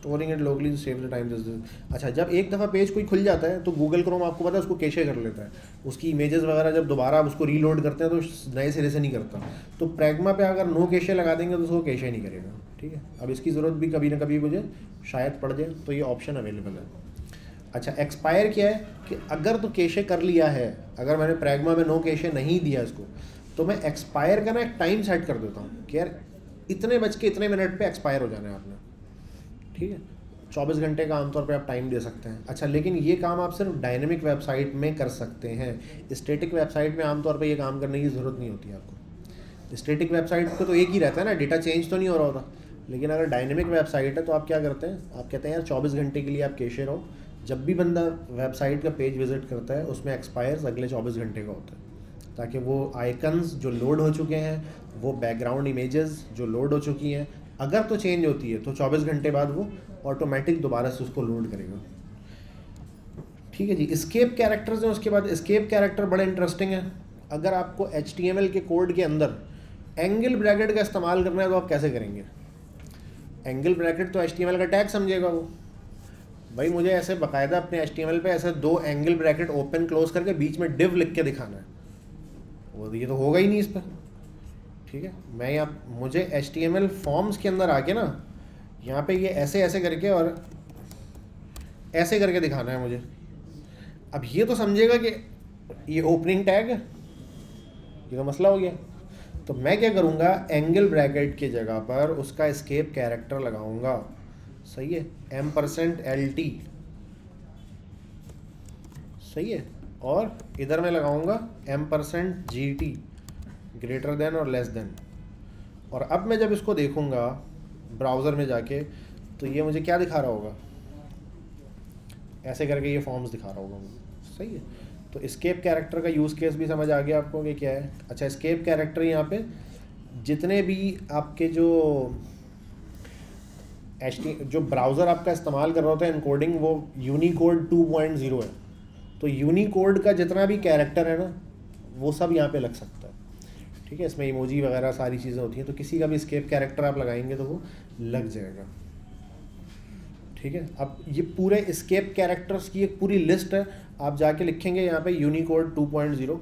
storing it locally save the time this अच्छा जब एक दफ़ा पेज कोई खुल जाता है तो गूगल क्रोम आपको पता है, उसको कैशे कर लेता है। उसकी इमेजेस वगैरह जब दोबारा आप उसको रीलोड करते हैं तो नए सिरे से नहीं करता। तो प्रैग्मा पे अगर नो कैशे लगा देंगे तो उसको कैशे नहीं करेगा। ठीक है? अब इसकी ज़रूरत भी कभी ना कभी मुझे शायद पड़ जाए तो ये ऑप्शन अवेलेबल है। अच्छा एक्सपायर क्या है? कि अगर तो कैशे कर लिया है, अगर मैंने प्रैग्मा में नो कैशे नहीं दिया इसको तो मैं एक्सपायर का ना एक टाइम सेट कर देता हूँ कि यार, इतने बज के इतने मिनट पे एक्सपायर हो जाना है आपने। ठीक है? चौबीस घंटे का आमतौर पर आप टाइम दे सकते हैं। अच्छा लेकिन ये काम आप सिर्फ़ डायनेमिक वेबसाइट में कर सकते हैं। स्टेटिक वेबसाइट में आमतौर पर यह काम करने की ज़रूरत नहीं होती आपको। स्टेटिक वेबसाइट को तो एक ही रहता है ना डेटा चेंज तो नहीं हो रहा होता। लेकिन अगर डायनेमिक वेबसाइट है तो आप क्या करते हैं? आप कहते हैं, यार, चौबीस घंटे के लिए आप केशे रहो। जब भी बंदा वेबसाइट का पेज विज़िट करता है, उसमें एक्सपायर्स अगले चौबीस घंटे का होता है। ताकि वो आइकन्स जो लोड हो चुके हैं, वो बैकग्राउंड इमेजेस जो लोड हो चुकी हैं अगर तो चेंज होती है तो 24 घंटे बाद वो ऑटोमेटिक दोबारा से उसको लोड करेगा। ठीक है जी स्केप कैरेक्टर्स हैं, उसके बाद स्केप कैरेक्टर बड़े इंटरेस्टिंग हैं। अगर आपको एचटीएमएल के कोड के अंदर एंगल ब्रैकेट का इस्तेमाल करना है तो आप कैसे करेंगे? एंगल ब्रैकेट तो एचटीएमएल का टैग समझेगा वो। भाई, मुझे ऐसे बाकायदा अपने एच पे ऐसे दो एंगल ब्रैकेट ओपन क्लोज करके बीच में डिव लिख के दिखाना है। वो, ये तो होगा ही नहीं इस पर। ठीक है? मैं यहाँ, मुझे H T M L forms के अंदर आके ना, यहाँ पे ये ऐसे ऐसे करके और ऐसे करके दिखाना है मुझे। अब ये तो समझेगा कि ये ओपनिंग टैग है ये तो मसला हो गया। तो मैं क्या करूँगा? एंगल ब्रैकेट की जगह पर उसका स्केप कैरेक्टर लगाऊँगा। सही है? एम परसेंट एल टी सही है? और इधर मैं लगाऊँगा M percent G T greater than और लेस देन। और अब मैं जब इसको देखूँगा ब्राउज़र में जाके तो ये मुझे क्या दिखा रहा होगा? ऐसे करके ये फॉर्म्स दिखा रहा होगा मुझे। सही है। तो स्केप कैरेक्टर का यूज़ केस भी समझ आ गया आपको कि क्या है? अच्छा स्केप कैरेक्टर यहाँ पे, जितने भी आपके जो एचटी जो ब्राउज़र आपका इस्तेमाल कर रहा होता है इनकोडिंग वो यूनिकोड 2.0 है। तो यूनिकोड का जितना भी कैरेक्टर है ना, वो सब यहाँ पे लग सकता है। ठीक है, इसमें इमोजी वगैरह सारी चीज़ें होती हैं तो किसी का भी स्केप कैरेक्टर आप लगाएँगे तो वो लग जाएगा। ठीक है, अब ये पूरे स्केप कैरेक्टर्स की एक पूरी लिस्ट है, आप जाके लिखेंगे यहाँ पे यूनिकोड 2.0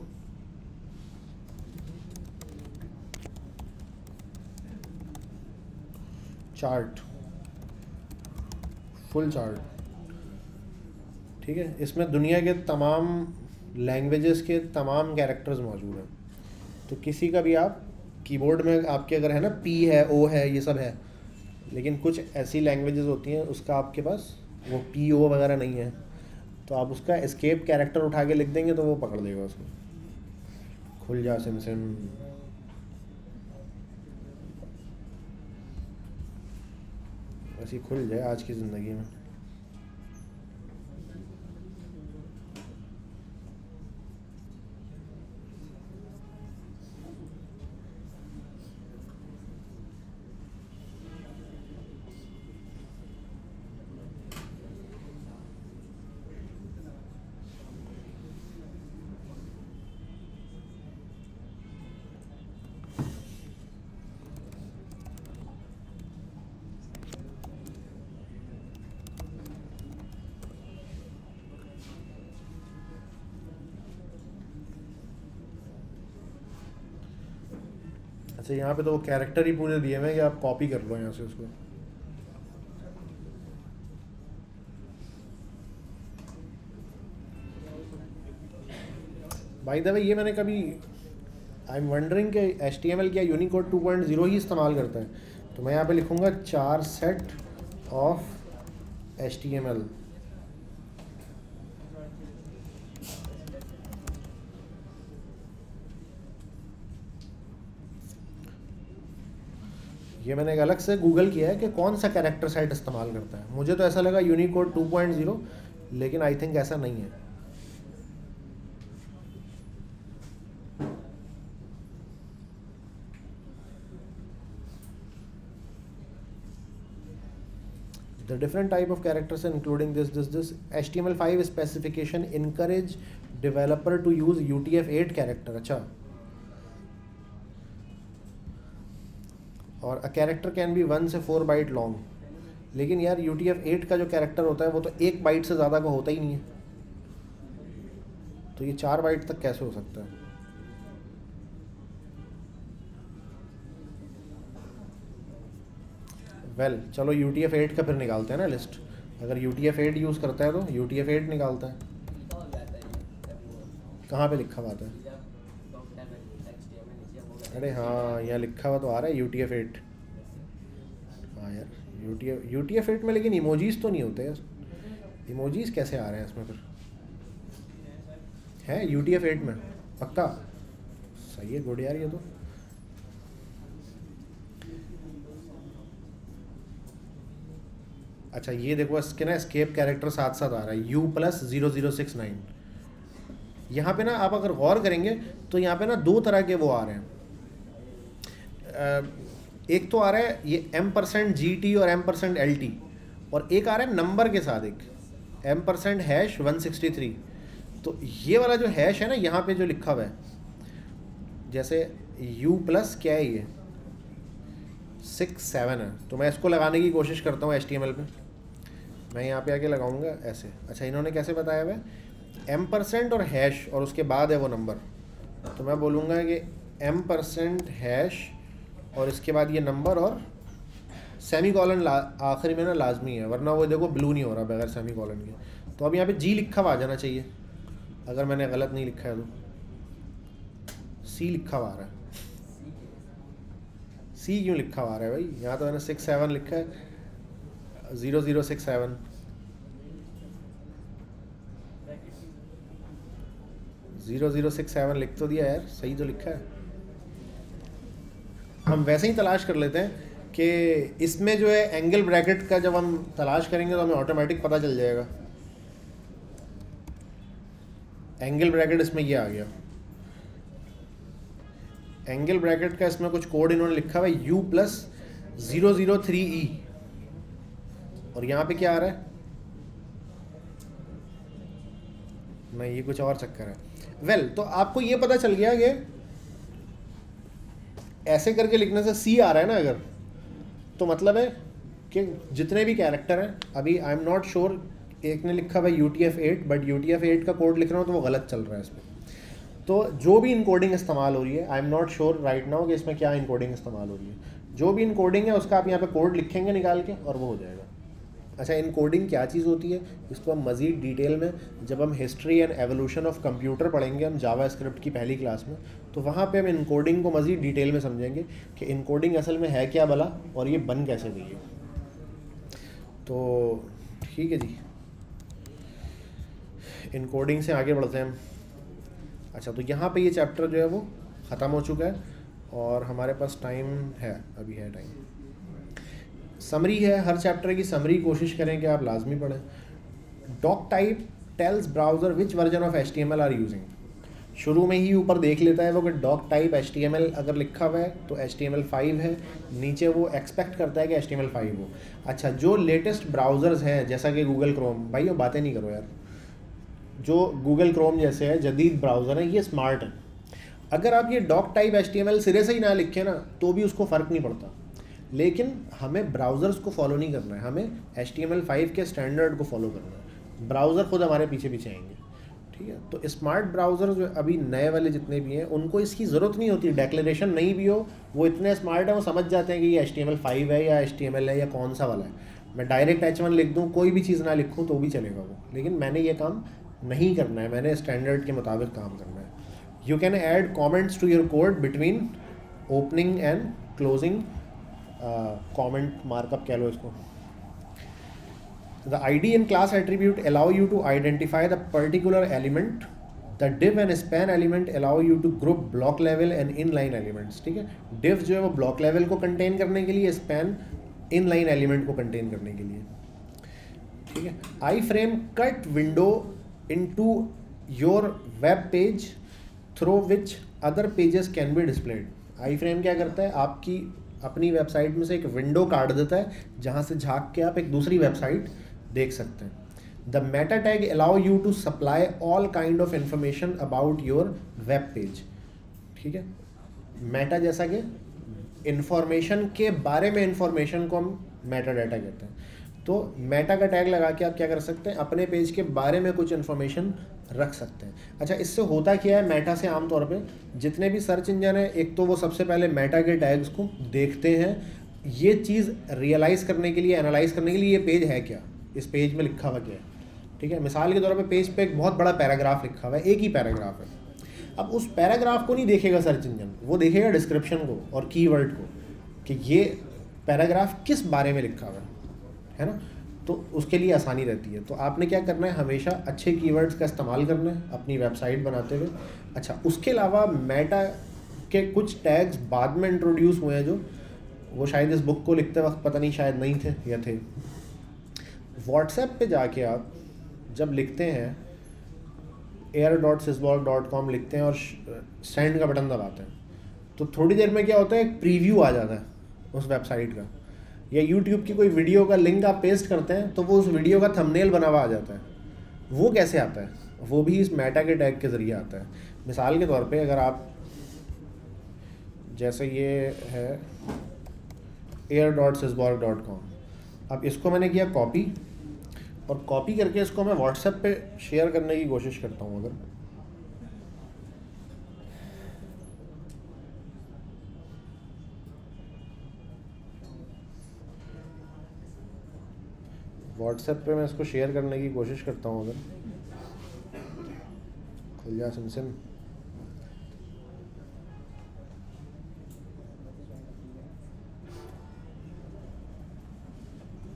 चार्ट फुल चार्ट ठीक है, इसमें दुनिया के तमाम लैंग्वेजेस के तमाम कैरेक्टर्स मौजूद हैं। तो किसी का भी आप कीबोर्ड में आपके अगर है ना पी है ओ है, ये सब है, लेकिन कुछ ऐसी लैंग्वेजेस होती हैं, उसका आपके पास वो पी ओ वगैरह नहीं है तो आप उसका एस्केप कैरेक्टर उठा के लिख देंगे तो वो पकड़ देगा उसको। खुल जा सिम सिम। ऐसी खुल जाए आज की ज़िंदगी में। अच्छा यहाँ पे तो कैरेक्टर ही पूरे दिए हुए हैं कि आप कॉपी कर लो यहाँ से उसको। भाई द वे ये मैंने कभी आई एम वंडरिंग कि एच टी एम एल क्या यूनिकोड टू पॉइंट ज़ीरो ही इस्तेमाल करता है। तो मैं यहाँ पे लिखूँगा charset of H T M L ये मैंने एक अलग से गूगल किया है कि कौन सा कैरेक्टर साइट इस्तेमाल करता है। मुझे तो ऐसा लगा यूनिकोड 2.0 लेकिन आई थिंक ऐसा नहीं है। The different type of character including this this this H T M L five specification encourage developer to use U T F eight character अच्छा। और a character can be one से four byte long लेकिन यार U T F eight का जो character होता है वो तो एक बाइट से ज़्यादा का होता ही नहीं है। तो ये चार बाइट तक कैसे हो सकता है? वेल well, चलो यू टी एफ़ एट का फिर निकालते हैं ना लिस्ट अगर U T F eight use करता है तो यू टी एफ़ एट निकालता है। कहाँ पे लिखा हुआ है अरे हाँ यहाँ लिखा हुआ तो आ रहा है यू टी एफ़ एट हाँ यार U T F U T F eight में लेकिन इमोजीज तो नहीं होते इमोजीज कैसे आ रहे हैं इसमें फिर? है यू टी एफ़ एट में? पक्का? सही है, गुड यार ये तो। अच्छा ये देखो, इसके ना स्केप कैरेक्टर साथ साथ आ रहा है। U plus zero zero six nine यहाँ पे ना आप अगर गौर करेंगे तो यहाँ पे ना दो तरह के वो आ रहे हैं। एक तो आ रहा है ये एम परसेंट जी टी और एम परसेंट एल टी और एक आ रहा है नंबर के साथ एक। M percent hash one sixty three तो ये वाला जो हैश है ना, यहाँ पे जो लिखा हुआ है, जैसे यू प्लस क्या है ये? सिक्स सेवन है। तो मैं इसको लगाने की कोशिश करता हूँ एच टी एम एल पर मैं यहाँ पे आके लगाऊँगा ऐसे। अच्छा इन्होंने कैसे बताया हुआ है? एम परसेंट और हैश और उसके बाद है वो नंबर तो मैं बोलूँगा कि एम परसेंट हैश और इसके बाद ये नंबर और सेमी कॉलन आखिरी में ना लाजमी है, वरना वो देखो ब्लू नहीं हो रहा बगैर सेमी कॉलन के। तो अब यहाँ पे जी लिखा हुआ आ जाना चाहिए। अगर मैंने गलत नहीं लिखा है तो। सी लिखा हुआ आ रहा है। सी क्यों लिखा हुआ आ रहा है भाई? यहाँ तो मैंने सिक्स सेवन लिखा है। Zero zero six seven zero zero six seven लिख तो दिया यार, सही तो लिखा है। हम वैसे ही तलाश कर लेते हैं कि इसमें जो है एंगल ब्रैकेट का जब हम तलाश करेंगे तो हमें ऑटोमेटिक पता चल जाएगा। एंगल ब्रैकेट इसमें ये आ गया। एंगल ब्रैकेट का इसमें कुछ कोड इन्होंने लिखा हुआ है U plus zero zero three E और यहाँ पे क्या आ रहा है? नहीं ये कुछ और चक्कर है। वेल well, तो आपको ये पता चल गया कि ऐसे करके लिखने से सी आ रहा है ना अगर तो मतलब है कि जितने भी कैरेक्टर हैं, अभी आई एम नॉट श्योर एक ने लिखा भाई U T F eight but U T F eight का कोड लिख रहा हूँ तो वो गलत चल रहा है इसमें। तो जो भी इनकोडिंग इस्तेमाल हो रही है I am not sure right now कि इसमें क्या इनकोडिंग इस्तेमाल हो रही है। जो भी इनकोडिंग है, उसका आप यहाँ पे कोड लिखेंगे निकाल के और वो हो जाएगा। अच्छा इनकोडिंग क्या चीज़ होती है? इसको हम मज़ीद डिटेल में, जब हम history and evolution of computer पढ़ेंगे, हम जावा स्क्रिप्ट की पहली क्लास में तो वहाँ पे हम इनकोडिंग को मज़ीद डिटेल में समझेंगे कि इनकोडिंग असल में है क्या भला और ये बन कैसे गई है। तो ठीक है जी। इनकोडिंग से आगे बढ़ते हैं हम। अच्छा तो यहाँ पे ये चैप्टर जो है वो ख़त्म हो चुका है और हमारे पास टाइम है, अभी है टाइम समरी है, हर चैप्टर की समरी कोशिश करें कि आप लाजमी पढ़ें। Doc type tells browser which version of H are using शुरू में ही ऊपर देख लेता है वो कि डॉक टाइप एचटीएमएल अगर लिखा हुआ है तो एच टी है। नीचे वो एक्सपेक्ट करता है कि एच टी हो। अच्छा जो लेटेस्ट ब्राउज़र्स हैं, जैसा कि गूगल क्रोम भाई वो बातें नहीं करो यार। जो गूगल क्रोम जैसे है, जदीद ब्राउज़र है, ये स्मार्ट है। अगर आप ये डॉक टाइप एच सिरे से ही ना लिखें ना तो भी उसको फ़र्क नहीं पड़ता। लेकिन हमें ब्राउज़र्स को फॉलो नहीं करना है, हमें एच टी के स्टैंडर्ड को फॉलो करना है। ब्राउज़र खुद हमारे पीछे पीछे आएँगे। ठीक है? तो स्मार्ट ब्राउज़र जो अभी नए वाले जितने भी हैं, उनको इसकी ज़रूरत नहीं होती। डेक्लेशन नहीं भी हो, वो इतने स्मार्ट है, वो समझ जाते हैं कि ये एच टी है या एचटीएमएल है या कौन सा वाला है। मैं डायरेक्ट एच वन लिख दूँ, कोई भी चीज़ ना लिखूँ तो भी चलेगा वो। लेकिन मैंने ये काम नहीं करना है। मैंने स्टैंडर्ड के मुताबिक काम करना है। You can add comments to your code between opening and closing comment markup कह लो इसको। I D in class attribute allow you to identify the particular element the div and span element allow you to group block level and inline ठीक है? Div जो है वो block level को contain करने के लिए स्पैन इन लाइन एलिमेंट को कंटेन करने के लिए। ठीक है? Iframe cut window into your web page through which other pages can be displayed. Iframe क्या करता है? आपकी अपनी वेबसाइट में से एक विंडो काट देता है, जहाँ से झाँक के आप एक दूसरी वेबसाइट देख सकते हैं। The meta tag allow you to supply all kind of information about your web page ठीक है? मेटा जैसा कि इंफॉर्मेशन के बारे में इंफॉर्मेशन को हम मेटा डाटा कहते हैं। तो मेटा का टैग लगा के आप क्या कर सकते हैं? अपने पेज के बारे में कुछ इन्फॉर्मेशन रख सकते हैं। अच्छा इससे होता क्या है? मेटा से आमतौर पे जितने भी सर्च इंजन हैं, एक तो वो सबसे पहले मेटा के टैग्स को देखते हैं। ये चीज़ रियलाइज़ करने के लिए एनालाइज करने के लिए ये पेज है क्या? इस पेज में लिखा हुआ क्या है। ठीक है? मिसाल के तौर पर पेज पे एक बहुत बड़ा पैराग्राफ लिखा हुआ है, एक ही पैराग्राफ है। अब उस पैराग्राफ को नहीं देखेगा सर्च इंजन, वो देखेगा डिस्क्रिप्शन को और कीवर्ड को कि ये पैराग्राफ किस बारे में लिखा हुआ है है ना? तो उसके लिए आसानी रहती है। तो आपने क्या करना है? हमेशा अच्छे कीवर्ड्स का इस्तेमाल करना है, अपनी वेबसाइट बनाते हुए। अच्छा उसके अलावा मेटा के कुछ टैग्स बाद में इंट्रोड्यूस हुए हैं जो, वो शायद इस बुक को लिखते वक्त पता नहीं, शायद नहीं थे या थे। व्हाट्सएप पे जाके आप जब लिखते हैं एयर डॉट सिसबॉल डॉट कॉम लिखते हैं और सेंड का बटन दबाते हैं तो थोड़ी देर में क्या होता है, एक प्रीव्यू आ जाता है उस वेबसाइट का। या यूट्यूब की कोई वीडियो का लिंक आप पेस्ट करते हैं तो वो उस वीडियो का थंबनेल बना हुआ आ जाता है। वो कैसे आता है? वो भी इस मेटा के टैग के ज़रिए आता है। मिसाल के तौर पे अगर आप, जैसे ये है एयर डॉट सिसबॉर्ग डॉट कॉम अब इसको मैंने किया कॉपी और कॉपी करके इसको मैं व्हाट्सएप पे शेयर करने की कोशिश करता हूँ अगर। व्हाट्सएप पे मैं इसको शेयर करने की कोशिश करता हूँ अगर। खुल जा सिम सिम।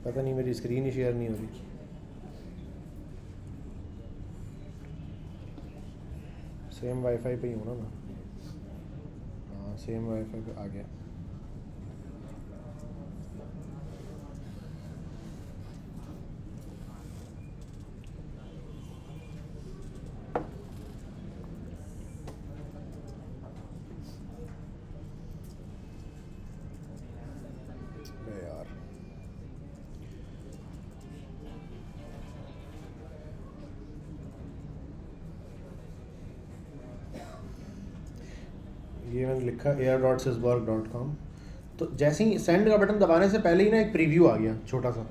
पता नहीं मेरी स्क्रीन ही शेयर नहीं हो रही। सेम वाईफाई पे ही हूँ ना मैं। हाँ सेम वाईफाई पे आ गया। लिखा एयर डॉट सिसबर्ग डॉट कॉम तो जैसे ही सेंड का बटन दबाने से पहले ही ना एक प्रीव्यू आ गया, छोटा सा।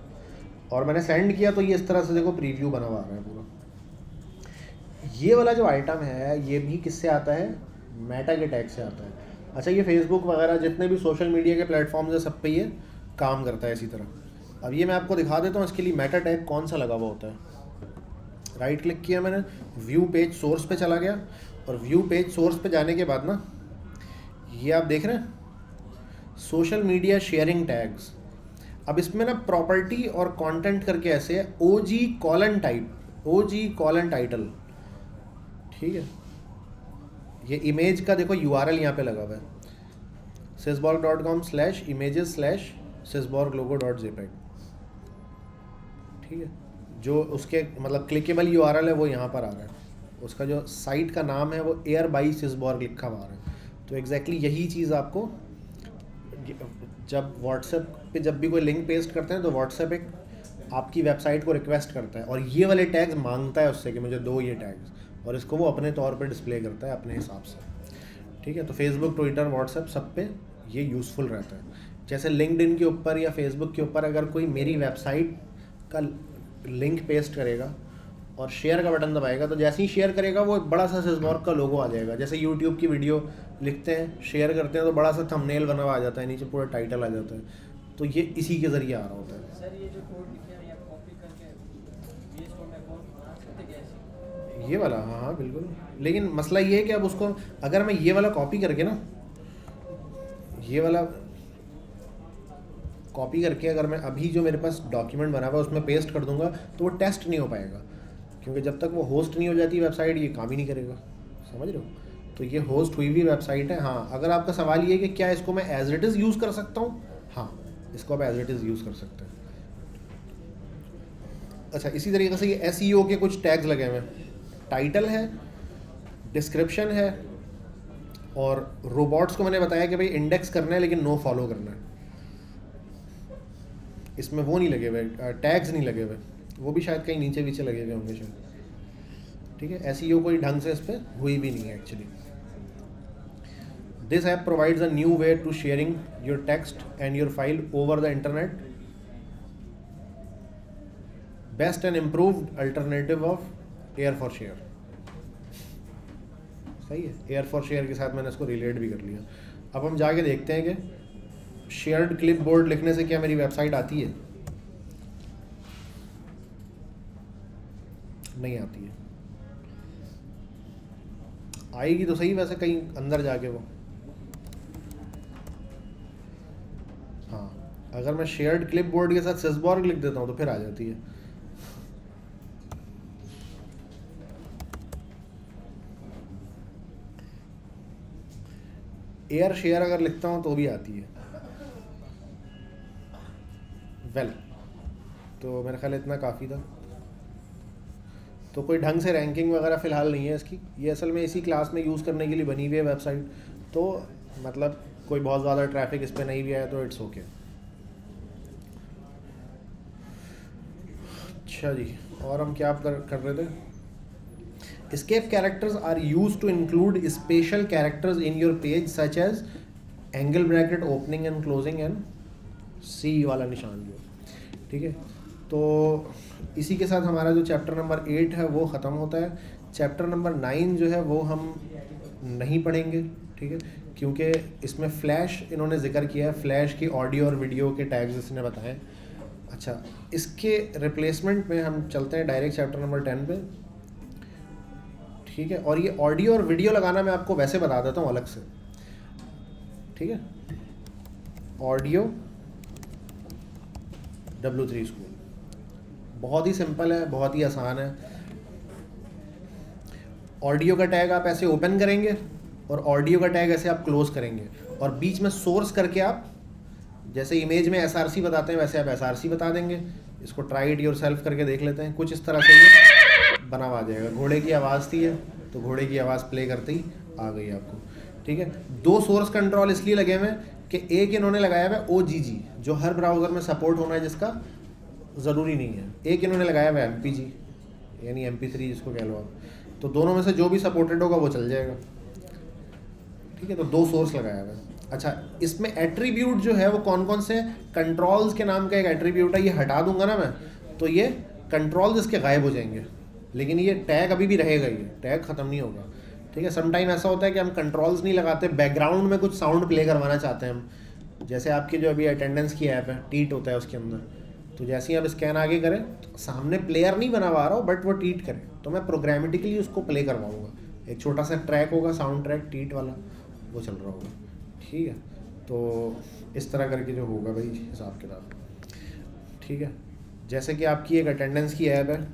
और मैंने सेंड किया तो ये इस तरह से देखो प्रीव्यू बना हुआ रहा है पूरा। ये वाला जो आइटम है, ये भी किससे आता है? मेटा के टैग से आता है। अच्छा ये फेसबुक वगैरह जितने भी सोशल मीडिया के प्लेटफॉर्म्स है, सब पे ये काम करता है इसी तरह। अब ये मैं आपको दिखा देता हूँ, इसके लिए मेटा टैग कौन सा लगा हुआ होता है। राइट क्लिक किया मैंने व्यू पेज सोर्स पे चला गया। और व्यू पेज सोर्स पे जाने के बाद ना ये आप देख रहे हैं? सोशल मीडिया शेयरिंग टैग्स अब इसमें ना प्रॉपर्टी और कंटेंट करके ऐसे है O G colon type O G colon title ठीक है? ये इमेज का देखो यू आर एल यहाँ पर लगा हुआ है। सिसबॉर्ग dot com slash images slash सिसबॉर्ग logo dot JPEG ठीक है? जो उसके मतलब क्लिकेबल यू आर एल है वो यहाँ पर आ रहा है। उसका जो साइट का नाम है वो एयर बाई सिसबॉर्ग लिखा हुआ आ रहा है। तो एग्जैक्टली exactly यही चीज़ आपको जब व्हाट्सएप पे जब भी कोई लिंक पेस्ट करते हैं तो व्हाट्सएप एक आपकी वेबसाइट को रिक्वेस्ट करता है और ये वाले टैग्स माँगता है उससे कि मुझे दो ये टैग्स और इसको वो अपने तौर पे डिस्प्ले करता है अपने हिसाब से। ठीक है? तो फेसबुक ट्विटर व्हाट्सएप सब पे ये यूज़फुल रहता है। जैसे लिंकड के ऊपर या फेसबुक के ऊपर अगर कोई मेरी वेबसाइट का लिंक पेस्ट करेगा और शेयर का बटन दबाएगा तो जैसे ही शेयर करेगा वो बड़ा सा सिजमॉर्क का लोगो आ जाएगा। जैसे यूट्यूब की वीडियो लिखते हैं शेयर करते हैं तो बड़ा सा थंबनेल बना हुआ आ जाता है नीचे पूरा टाइटल आ जाता है। तो ये इसी के ज़रिए आ रहा होता है। सर ये जो कोड ये वाला हाँ हाँ बिल्कुल। लेकिन मसला ये है कि अब उसको अगर मैं ये वाला कॉपी करके ना ये वाला कॉपी करके अगर मैं अभी जो मेरे पास डॉक्यूमेंट बना हुआ है उसमें पेस्ट कर दूँगा तो वो टेस्ट नहीं हो पाएगा। क्योंकि जब तक वो होस्ट नहीं हो जाती वेबसाइट ये काम ही नहीं करेगा। समझ रहे हो? तो ये होस्ट हुई हुई वेबसाइट है हाँ। अगर आपका सवाल ये है कि क्या इसको मैं एज इट इज़ यूज़ कर सकता हूँ? हाँ इसको आप एज इट इज़ यूज़ कर सकते हैं। अच्छा इसी तरीके से ये एस e के कुछ टैग्स लगे हुए हैं। टाइटल है डिस्क्रिप्शन है, और रोबोट्स को मैंने बताया कि भाई इंडेक्स करना है, लेकिन नो फॉलो करना है। इसमें वो नहीं लगे हुए टैग्स नहीं लगे हुए। वो भी शायद कहीं नीचे नीचे लगे हुए होंगे शायद। ठीक है? ऐसी यो कोई ढंग से इस पर हुई भी नहीं है actually this app provides a new way to sharing your text and your file over the internet best and improved alternative of air for share सही है? एयर फॉर शेयर के साथ मैंने इसको रिलेट भी कर लिया। अब हम जाके देखते हैं कि शेयर्ड क्लिप बोर्ड लिखने से क्या मेरी वेबसाइट आती है? नहीं आती है। आएगी तो सही वैसे कहीं अंदर जाके वो। हाँ अगर मैं शेयर्ड क्लिप बोर्ड के साथ सिसबॉर्ग लिख देता हूँ तो फिर आ जाती है। एयर शेयर अगर लिखता हूँ तो भी आती है। वेल well, तो मेरा ख्याल इतना काफ़ी था। तो कोई ढंग से रैंकिंग वगैरह फ़िलहाल नहीं है इसकी। ये असल में इसी क्लास में यूज़ करने के लिए बनी हुई है वेबसाइट तो मतलब कोई बहुत ज़्यादा ट्रैफ़िक इस पर नहीं भी आया तो इट्स ओके अच्छा जी और हम क्या कर, कर रहे थे? Escape characters are use to include special characters in your page such as angle bracket opening and closing and C वाला निशान जो ठीक है? तो इसी के साथ हमारा जो चैप्टर नंबर एट है, वो ख़त्म होता है। चैप्टर नंबर नाइन जो है, वो हम नहीं पढ़ेंगे, ठीक है? क्योंकि इसमें फ्लैश इन्होंने ज़िक्र किया है फ्लैश की ऑडियो और वीडियो के टैग्स इसने बताए। अच्छा इसके रिप्लेसमेंट में हम चलते हैं डायरेक्ट चैप्टर नंबर टेन पे। ठीक है? और ये ऑडियो और वीडियो लगाना मैं आपको वैसे बता देता हूँ अलग से। ठीक है? ऑडियो डब्ल्यू थ्री स्कूल बहुत ही सिंपल है, बहुत ही आसान है। ऑडियो का टैग आप ऐसे ओपन करेंगे और ऑडियो का टैग ऐसे आप क्लोज करेंगे और बीच में सोर्स करके आप, जैसे इमेज में एसआरसी बताते हैं, वैसे आप एसआरसी बता देंगे। इसको ट्राई इट योर सेल्फ करके देख लेते हैं। कुछ इस तरह से ये बना हुआ जाएगा। घोड़े की आवाज़ थी है तो घोड़े की आवाज़ प्ले करते ही आ गई आपको। ठीक है? दो सोर्स कंट्रोल इसलिए लगे हुए हैं कि एक इन्होंने लगाया हुआ है ओजीजी जो हर ब्राउज़र में सपोर्ट होना है जिसका ज़रूरी नहीं है। एक इन्होंने लगाया हुआ एम यानी एम पी जिसको कह लो आप। तो दोनों में से जो भी सपोर्टेड होगा वो चल जाएगा। ठीक है तो दो सोर्स लगाया हुआ है। अच्छा इसमें एट्रीब्यूट जो है वो कौन कौन से? कंट्रोल्स के नाम का एक एट्रीब्यूट है, ये हटा दूँगा ना मैं तो ये कंट्रोल्स इसके गायब हो जाएँगे। लेकिन ये टैग अभी भी रहेगा ये टैग ख़त्म नहीं होगा। ठीक है समटाइम ऐसा होता है कि हम कंट्रोल्स नहीं लगाते बैकग्राउंड में कुछ साउंड प्ले करवाना चाहते हैं हम। जैसे आपकी जो अभी अटेंडेंस की ऐप है टीट होता है उसके अंदर। तो जैसे ही आप स्कैन आगे करें तो सामने प्लेयर नहीं बना पा रहा हो बट वो टीट करें। तो मैं प्रोग्रामेटिकली उसको प्ले करवाऊँगा। एक छोटा सा ट्रैक होगा साउंड ट्रैक टीट वाला, वो चल रहा होगा। ठीक है? तो इस तरह करके जो होगा भाई, हिसाब किताब। ठीक है? जैसे कि आपकी एक अटेंडेंस की ऐप है।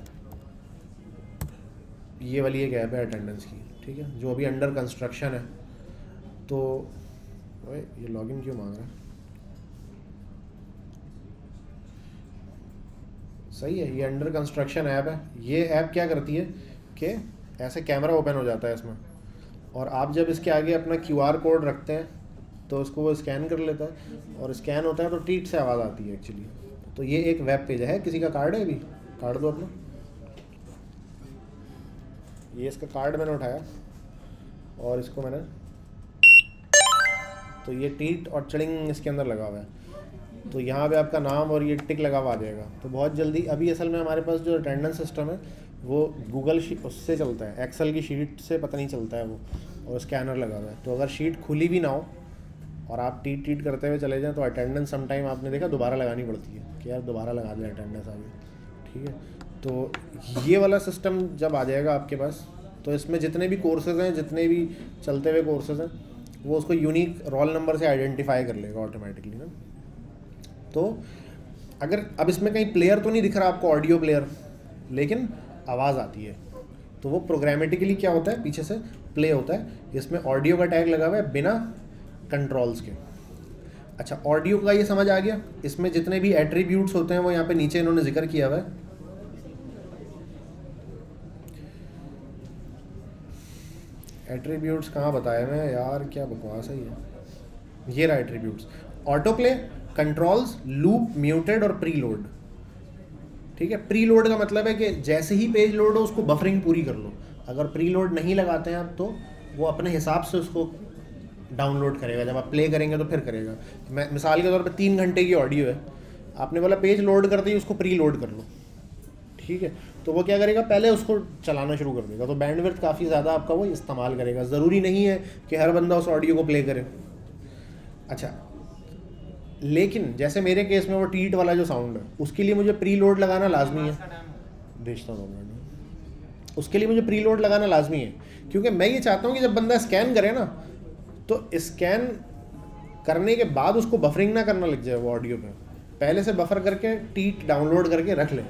ये वाली एक ऐप है अटेंडेंस की। ठीक है? जो अभी अंडर कंस्ट्रक्शन है। तो ये लॉगिन क्यों मांग रहा है? सही है, ये अंडर कंस्ट्रक्शन ऐप है। ये ऐप क्या करती है कि ऐसे कैमरा ओपन हो जाता है इसमें। और आप जब इसके आगे अपना क्यूआर कोड रखते हैं तो उसको वो स्कैन कर लेता है। और स्कैन होता है तो टीट से आवाज़ आती है एक्चुअली तो ये एक वेब पेज है। किसी का कार्ड है अभी? कार्ड दो अपना। ये इसका कार्ड मैंने उठाया। और इसको मैंने तो ये टीट और चड़िंग इसके अंदर लगा हुआ है। तो यहाँ पे आपका नाम और ये टिक लगा हुआ आ जाएगा। तो बहुत जल्दी अभी असल में हमारे पास जो अटेंडेंस सिस्टम है, वो गूगल उससे चलता है। एक्सेल की शीट से पता नहीं चलता है वो, और स्कैनर लगा हुआ है। तो अगर शीट खुली भी ना हो, और आप टीट टीट करते हुए चले जाएँ तो अटेंडेंस समटाइम आपने देखा, दोबारा लगानी पड़ती है कि यार दोबारा लगा दें अटेंडेंस आगे ठीक है? तो ये वाला सिस्टम जब आ जाएगा आपके पास तो इसमें जितने भी कोर्सेज हैं, जितने भी चलते हुए कोर्सेज हैं, वो उसको यूनिक रोल नंबर से आइडेंटिफाई कर लेगा ऑटोमेटिकली ना। तो अगर, अब इसमें कहीं प्लेयर तो नहीं दिख रहा आपको ऑडियो प्लेयर लेकिन आवाज़ आती है। तो वो प्रोग्रामेटिकली क्या होता है, पीछे से प्ले होता है, इसमें ऑडियो का टैग लगा हुआ है बिना कंट्रोल्स के। अच्छा ऑडियो का ये समझ आ गया। इसमें जितने भी एट्रीब्यूट्स होते हैं, वो यहाँ पे नीचे इन्होंने ज़िक्र किया हुआ है। एट्रीब्यूट्स कहाँ बताया मैं यार, क्या बकवास है ये। ये रहा attributes autoplay controls loop muted और प्री लोड ठीक है? प्री लोड का मतलब है कि जैसे ही पेज लोड हो, उसको बफरिंग पूरी कर लो. अगर प्री लोड नहीं लगाते हैं आप तो वो अपने हिसाब से उसको डाउनलोड करेगा. जब आप प्ले करेंगे तो फिर करेगा. मैं, मिसाल के तौर पर तीन घंटे की ऑडियो है. आपने बोला पेज लोड करते ही उसको प्री लोड कर लो. ठीक है? तो वो क्या करेगा? पहले उसको चलाना शुरू कर देगा. तो बैंडविड्थ काफ़ी ज़्यादा आपका वो इस्तेमाल करेगा. ज़रूरी नहीं है कि हर बंदा उस ऑडियो को प्ले करे. अच्छा लेकिन जैसे मेरे केस में वो टीट वाला जो साउंड है उसके लिए मुझे प्री लोड लगाना लाजमी है। भेजता हूँ उसके लिए मुझे प्री लोड लगाना लाजमी है क्योंकि मैं ये चाहता हूँ कि जब बंदा स्कैन करे ना तो स्कैन करने के बाद उसको बफरिंग ना करना लग जाए वो ऑडियो पे। पहले से बफर करके टीट डाउनलोड करके रख ले।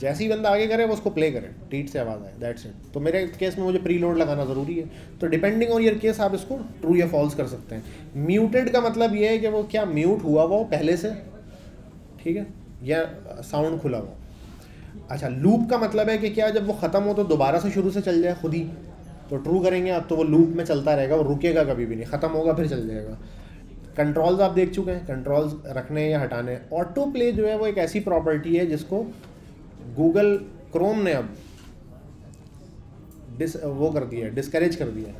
जैसे ही बंदा आगे करे, वो उसको प्ले करे। टीट से आवाज़ आए दैट्स इट तो मेरे केस में मुझे प्री लोड लगाना ज़रूरी है। तो डिपेंडिंग ऑन योर केस आप इसको ट्रू या फॉल्स कर सकते हैं। म्यूटेड का मतलब ये है कि वो क्या म्यूट हुआ वो पहले से? ठीक है? या साउंड खुला हुआ अच्छा लूप का मतलब है कि क्या जब वो ख़त्म हो तो दोबारा से शुरू से चल जाए खुद ही? तो ट्रू करेंगे आप तो वो लूप में चलता रहेगा, वो रुकेगा कभी भी नहीं। ख़त्म होगा, फिर चल जाएगा। कंट्रोल्स आप देख चुके हैं। कंट्रोल्स रखने या हटाने। ऑटो प्ले जो है वो एक ऐसी प्रॉपर्टी है जिसको गूगल क्रोम ने अब डिस, वो कर दिया डिस्करेज कर दिया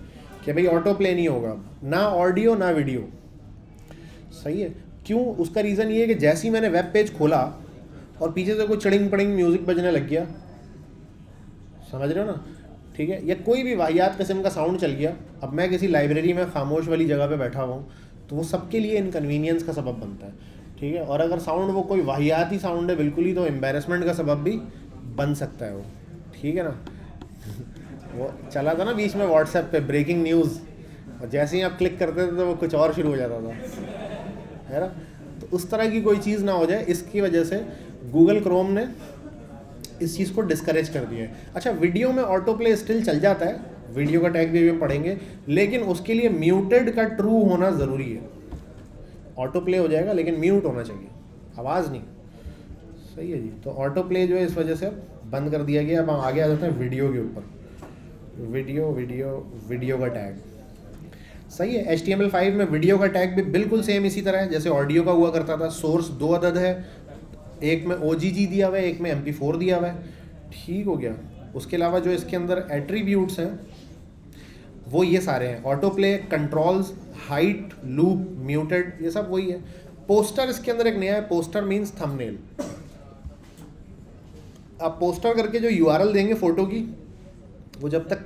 कि भाई ऑटो प्ले नहीं होगा ना ऑडियो ना वीडियो सही है। क्यों? उसका रीज़न ये है कि जैसे ही मैंने वेब पेज खोला और पीछे से कोई चड़िंग पड़िंग म्यूज़िक बजने लग गया, समझ रहे हो ना? ठीक है? या कोई भी वाहियात किस्म का साउंड चल गया, अब मैं किसी लाइब्रेरी में खामोश वाली जगह पे बैठा हुआ हूँ तो वो सबके लिए इनकन्वीनियंस का सबब बनता है। ठीक है? और अगर साउंड वो कोई वाहियाती साउंड है, बिल्कुल ही तो एम्बेरसमेंट का सबब भी बन सकता है वो। ठीक है ना? (laughs) वो चला था ना बीच में व्हाट्सएप पे ब्रेकिंग न्यूज़ और जैसे ही आप क्लिक करते थे तो वो कुछ और शुरू हो जाता था। है ना? तो उस तरह की कोई चीज़ ना हो जाए, इसकी वजह से गूगल क्रोम ने इस चीज़ को डिस्करेज कर दिया है। अच्छा वीडियो में ऑटो प्ले स्टिल चल जाता है। वीडियो का टैग भी हम पढ़ेंगे, लेकिन उसके लिए म्यूटेड का ट्रू होना ज़रूरी है। ऑटो प्ले हो जाएगा, लेकिन म्यूट होना चाहिए। आवाज़ नहीं। सही है जी। तो ऑटो प्ले जो है, इस वजह से बंद कर दिया गया। अब हम आगे आ जाते हैं वीडियो के ऊपर। वीडियो वीडियो वीडियो का टैग सही है H T M L five में वीडियो का टैग भी बिल्कुल सेम इसी तरह है, जैसे ऑडियो का हुआ करता था। सोर्स दो अदद है। एक में ओजीजी दिया हुआ है, एक में एम दिया हुआ है। ठीक हो गया। उसके अलावा जो इसके अंदर एट्रीब्यूट्स हैं वो ये सारे हैं। Autoplay controls height loop muted ये सब वही है। पोस्टर इसके अंदर एक नया है। पोस्टर मीन्स थंबनेल आप पोस्टर करके जो यूआरएल देंगे फ़ोटो की, वो जब तक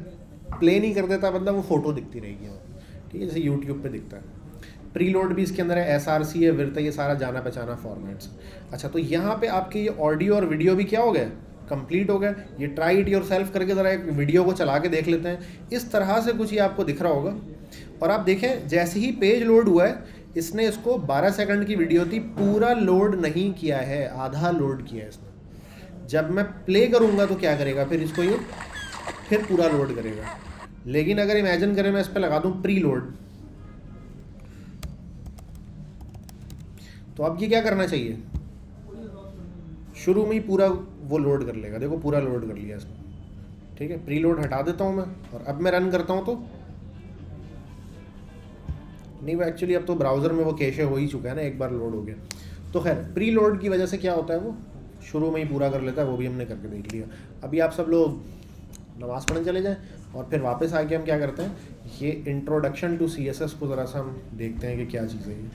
प्ले नहीं कर देता बंदा वो फ़ोटो दिखती रहेगी। ठीक है, जैसे यूट्यूब पे दिखता है। प्रीलोड भी इसके अंदर है। एस आर सी है, विरता, ये सारा जाना पहचाना फॉर्मेट्स अच्छा तो यहाँ पे आपके ये ऑडियो और वीडियो भी क्या हो गया कंप्लीट हो गया। ये ट्राई इट योर सेल्फ करके ज़रा एक वीडियो को चला के देख लेते हैं। इस तरह से कुछ ये आपको दिख रहा होगा। और आप देखें, जैसे ही पेज लोड हुआ है, इसने इसको 12 सेकंड की वीडियो थी, पूरा लोड नहीं किया है, आधा लोड किया है इसने। जब मैं प्ले करूँगा तो क्या करेगा? फिर इसको ये, फिर पूरा लोड करेगा। लेकिन अगर इमेजिन करें, मैं इस पर लगा दूँ प्री लोड तो अब ये क्या करना चाहिए? शुरू में ही पूरा वो लोड कर लेगा। देखो पूरा लोड कर लिया इसने। ठीक है? प्री लोड हटा देता हूँ मैं और अब मैं रन करता हूँ तो। नहीं, वो एक्चुअली अब तो ब्राउज़र में वो कैशे हो ही चुका है ना, एक बार लोड हो गया। तो खैर प्री लोड की वजह से क्या होता है वो? शुरू में ही पूरा कर लेता है, वो भी हमने करके देख लिया। अभी आप सब लोग नमाज़ पढ़ने चले जाएँ और फिर वापस आके हम क्या करते हैं, ये introduction to C S S को ज़रा सा हम देखते हैं कि क्या चीज़ है। ये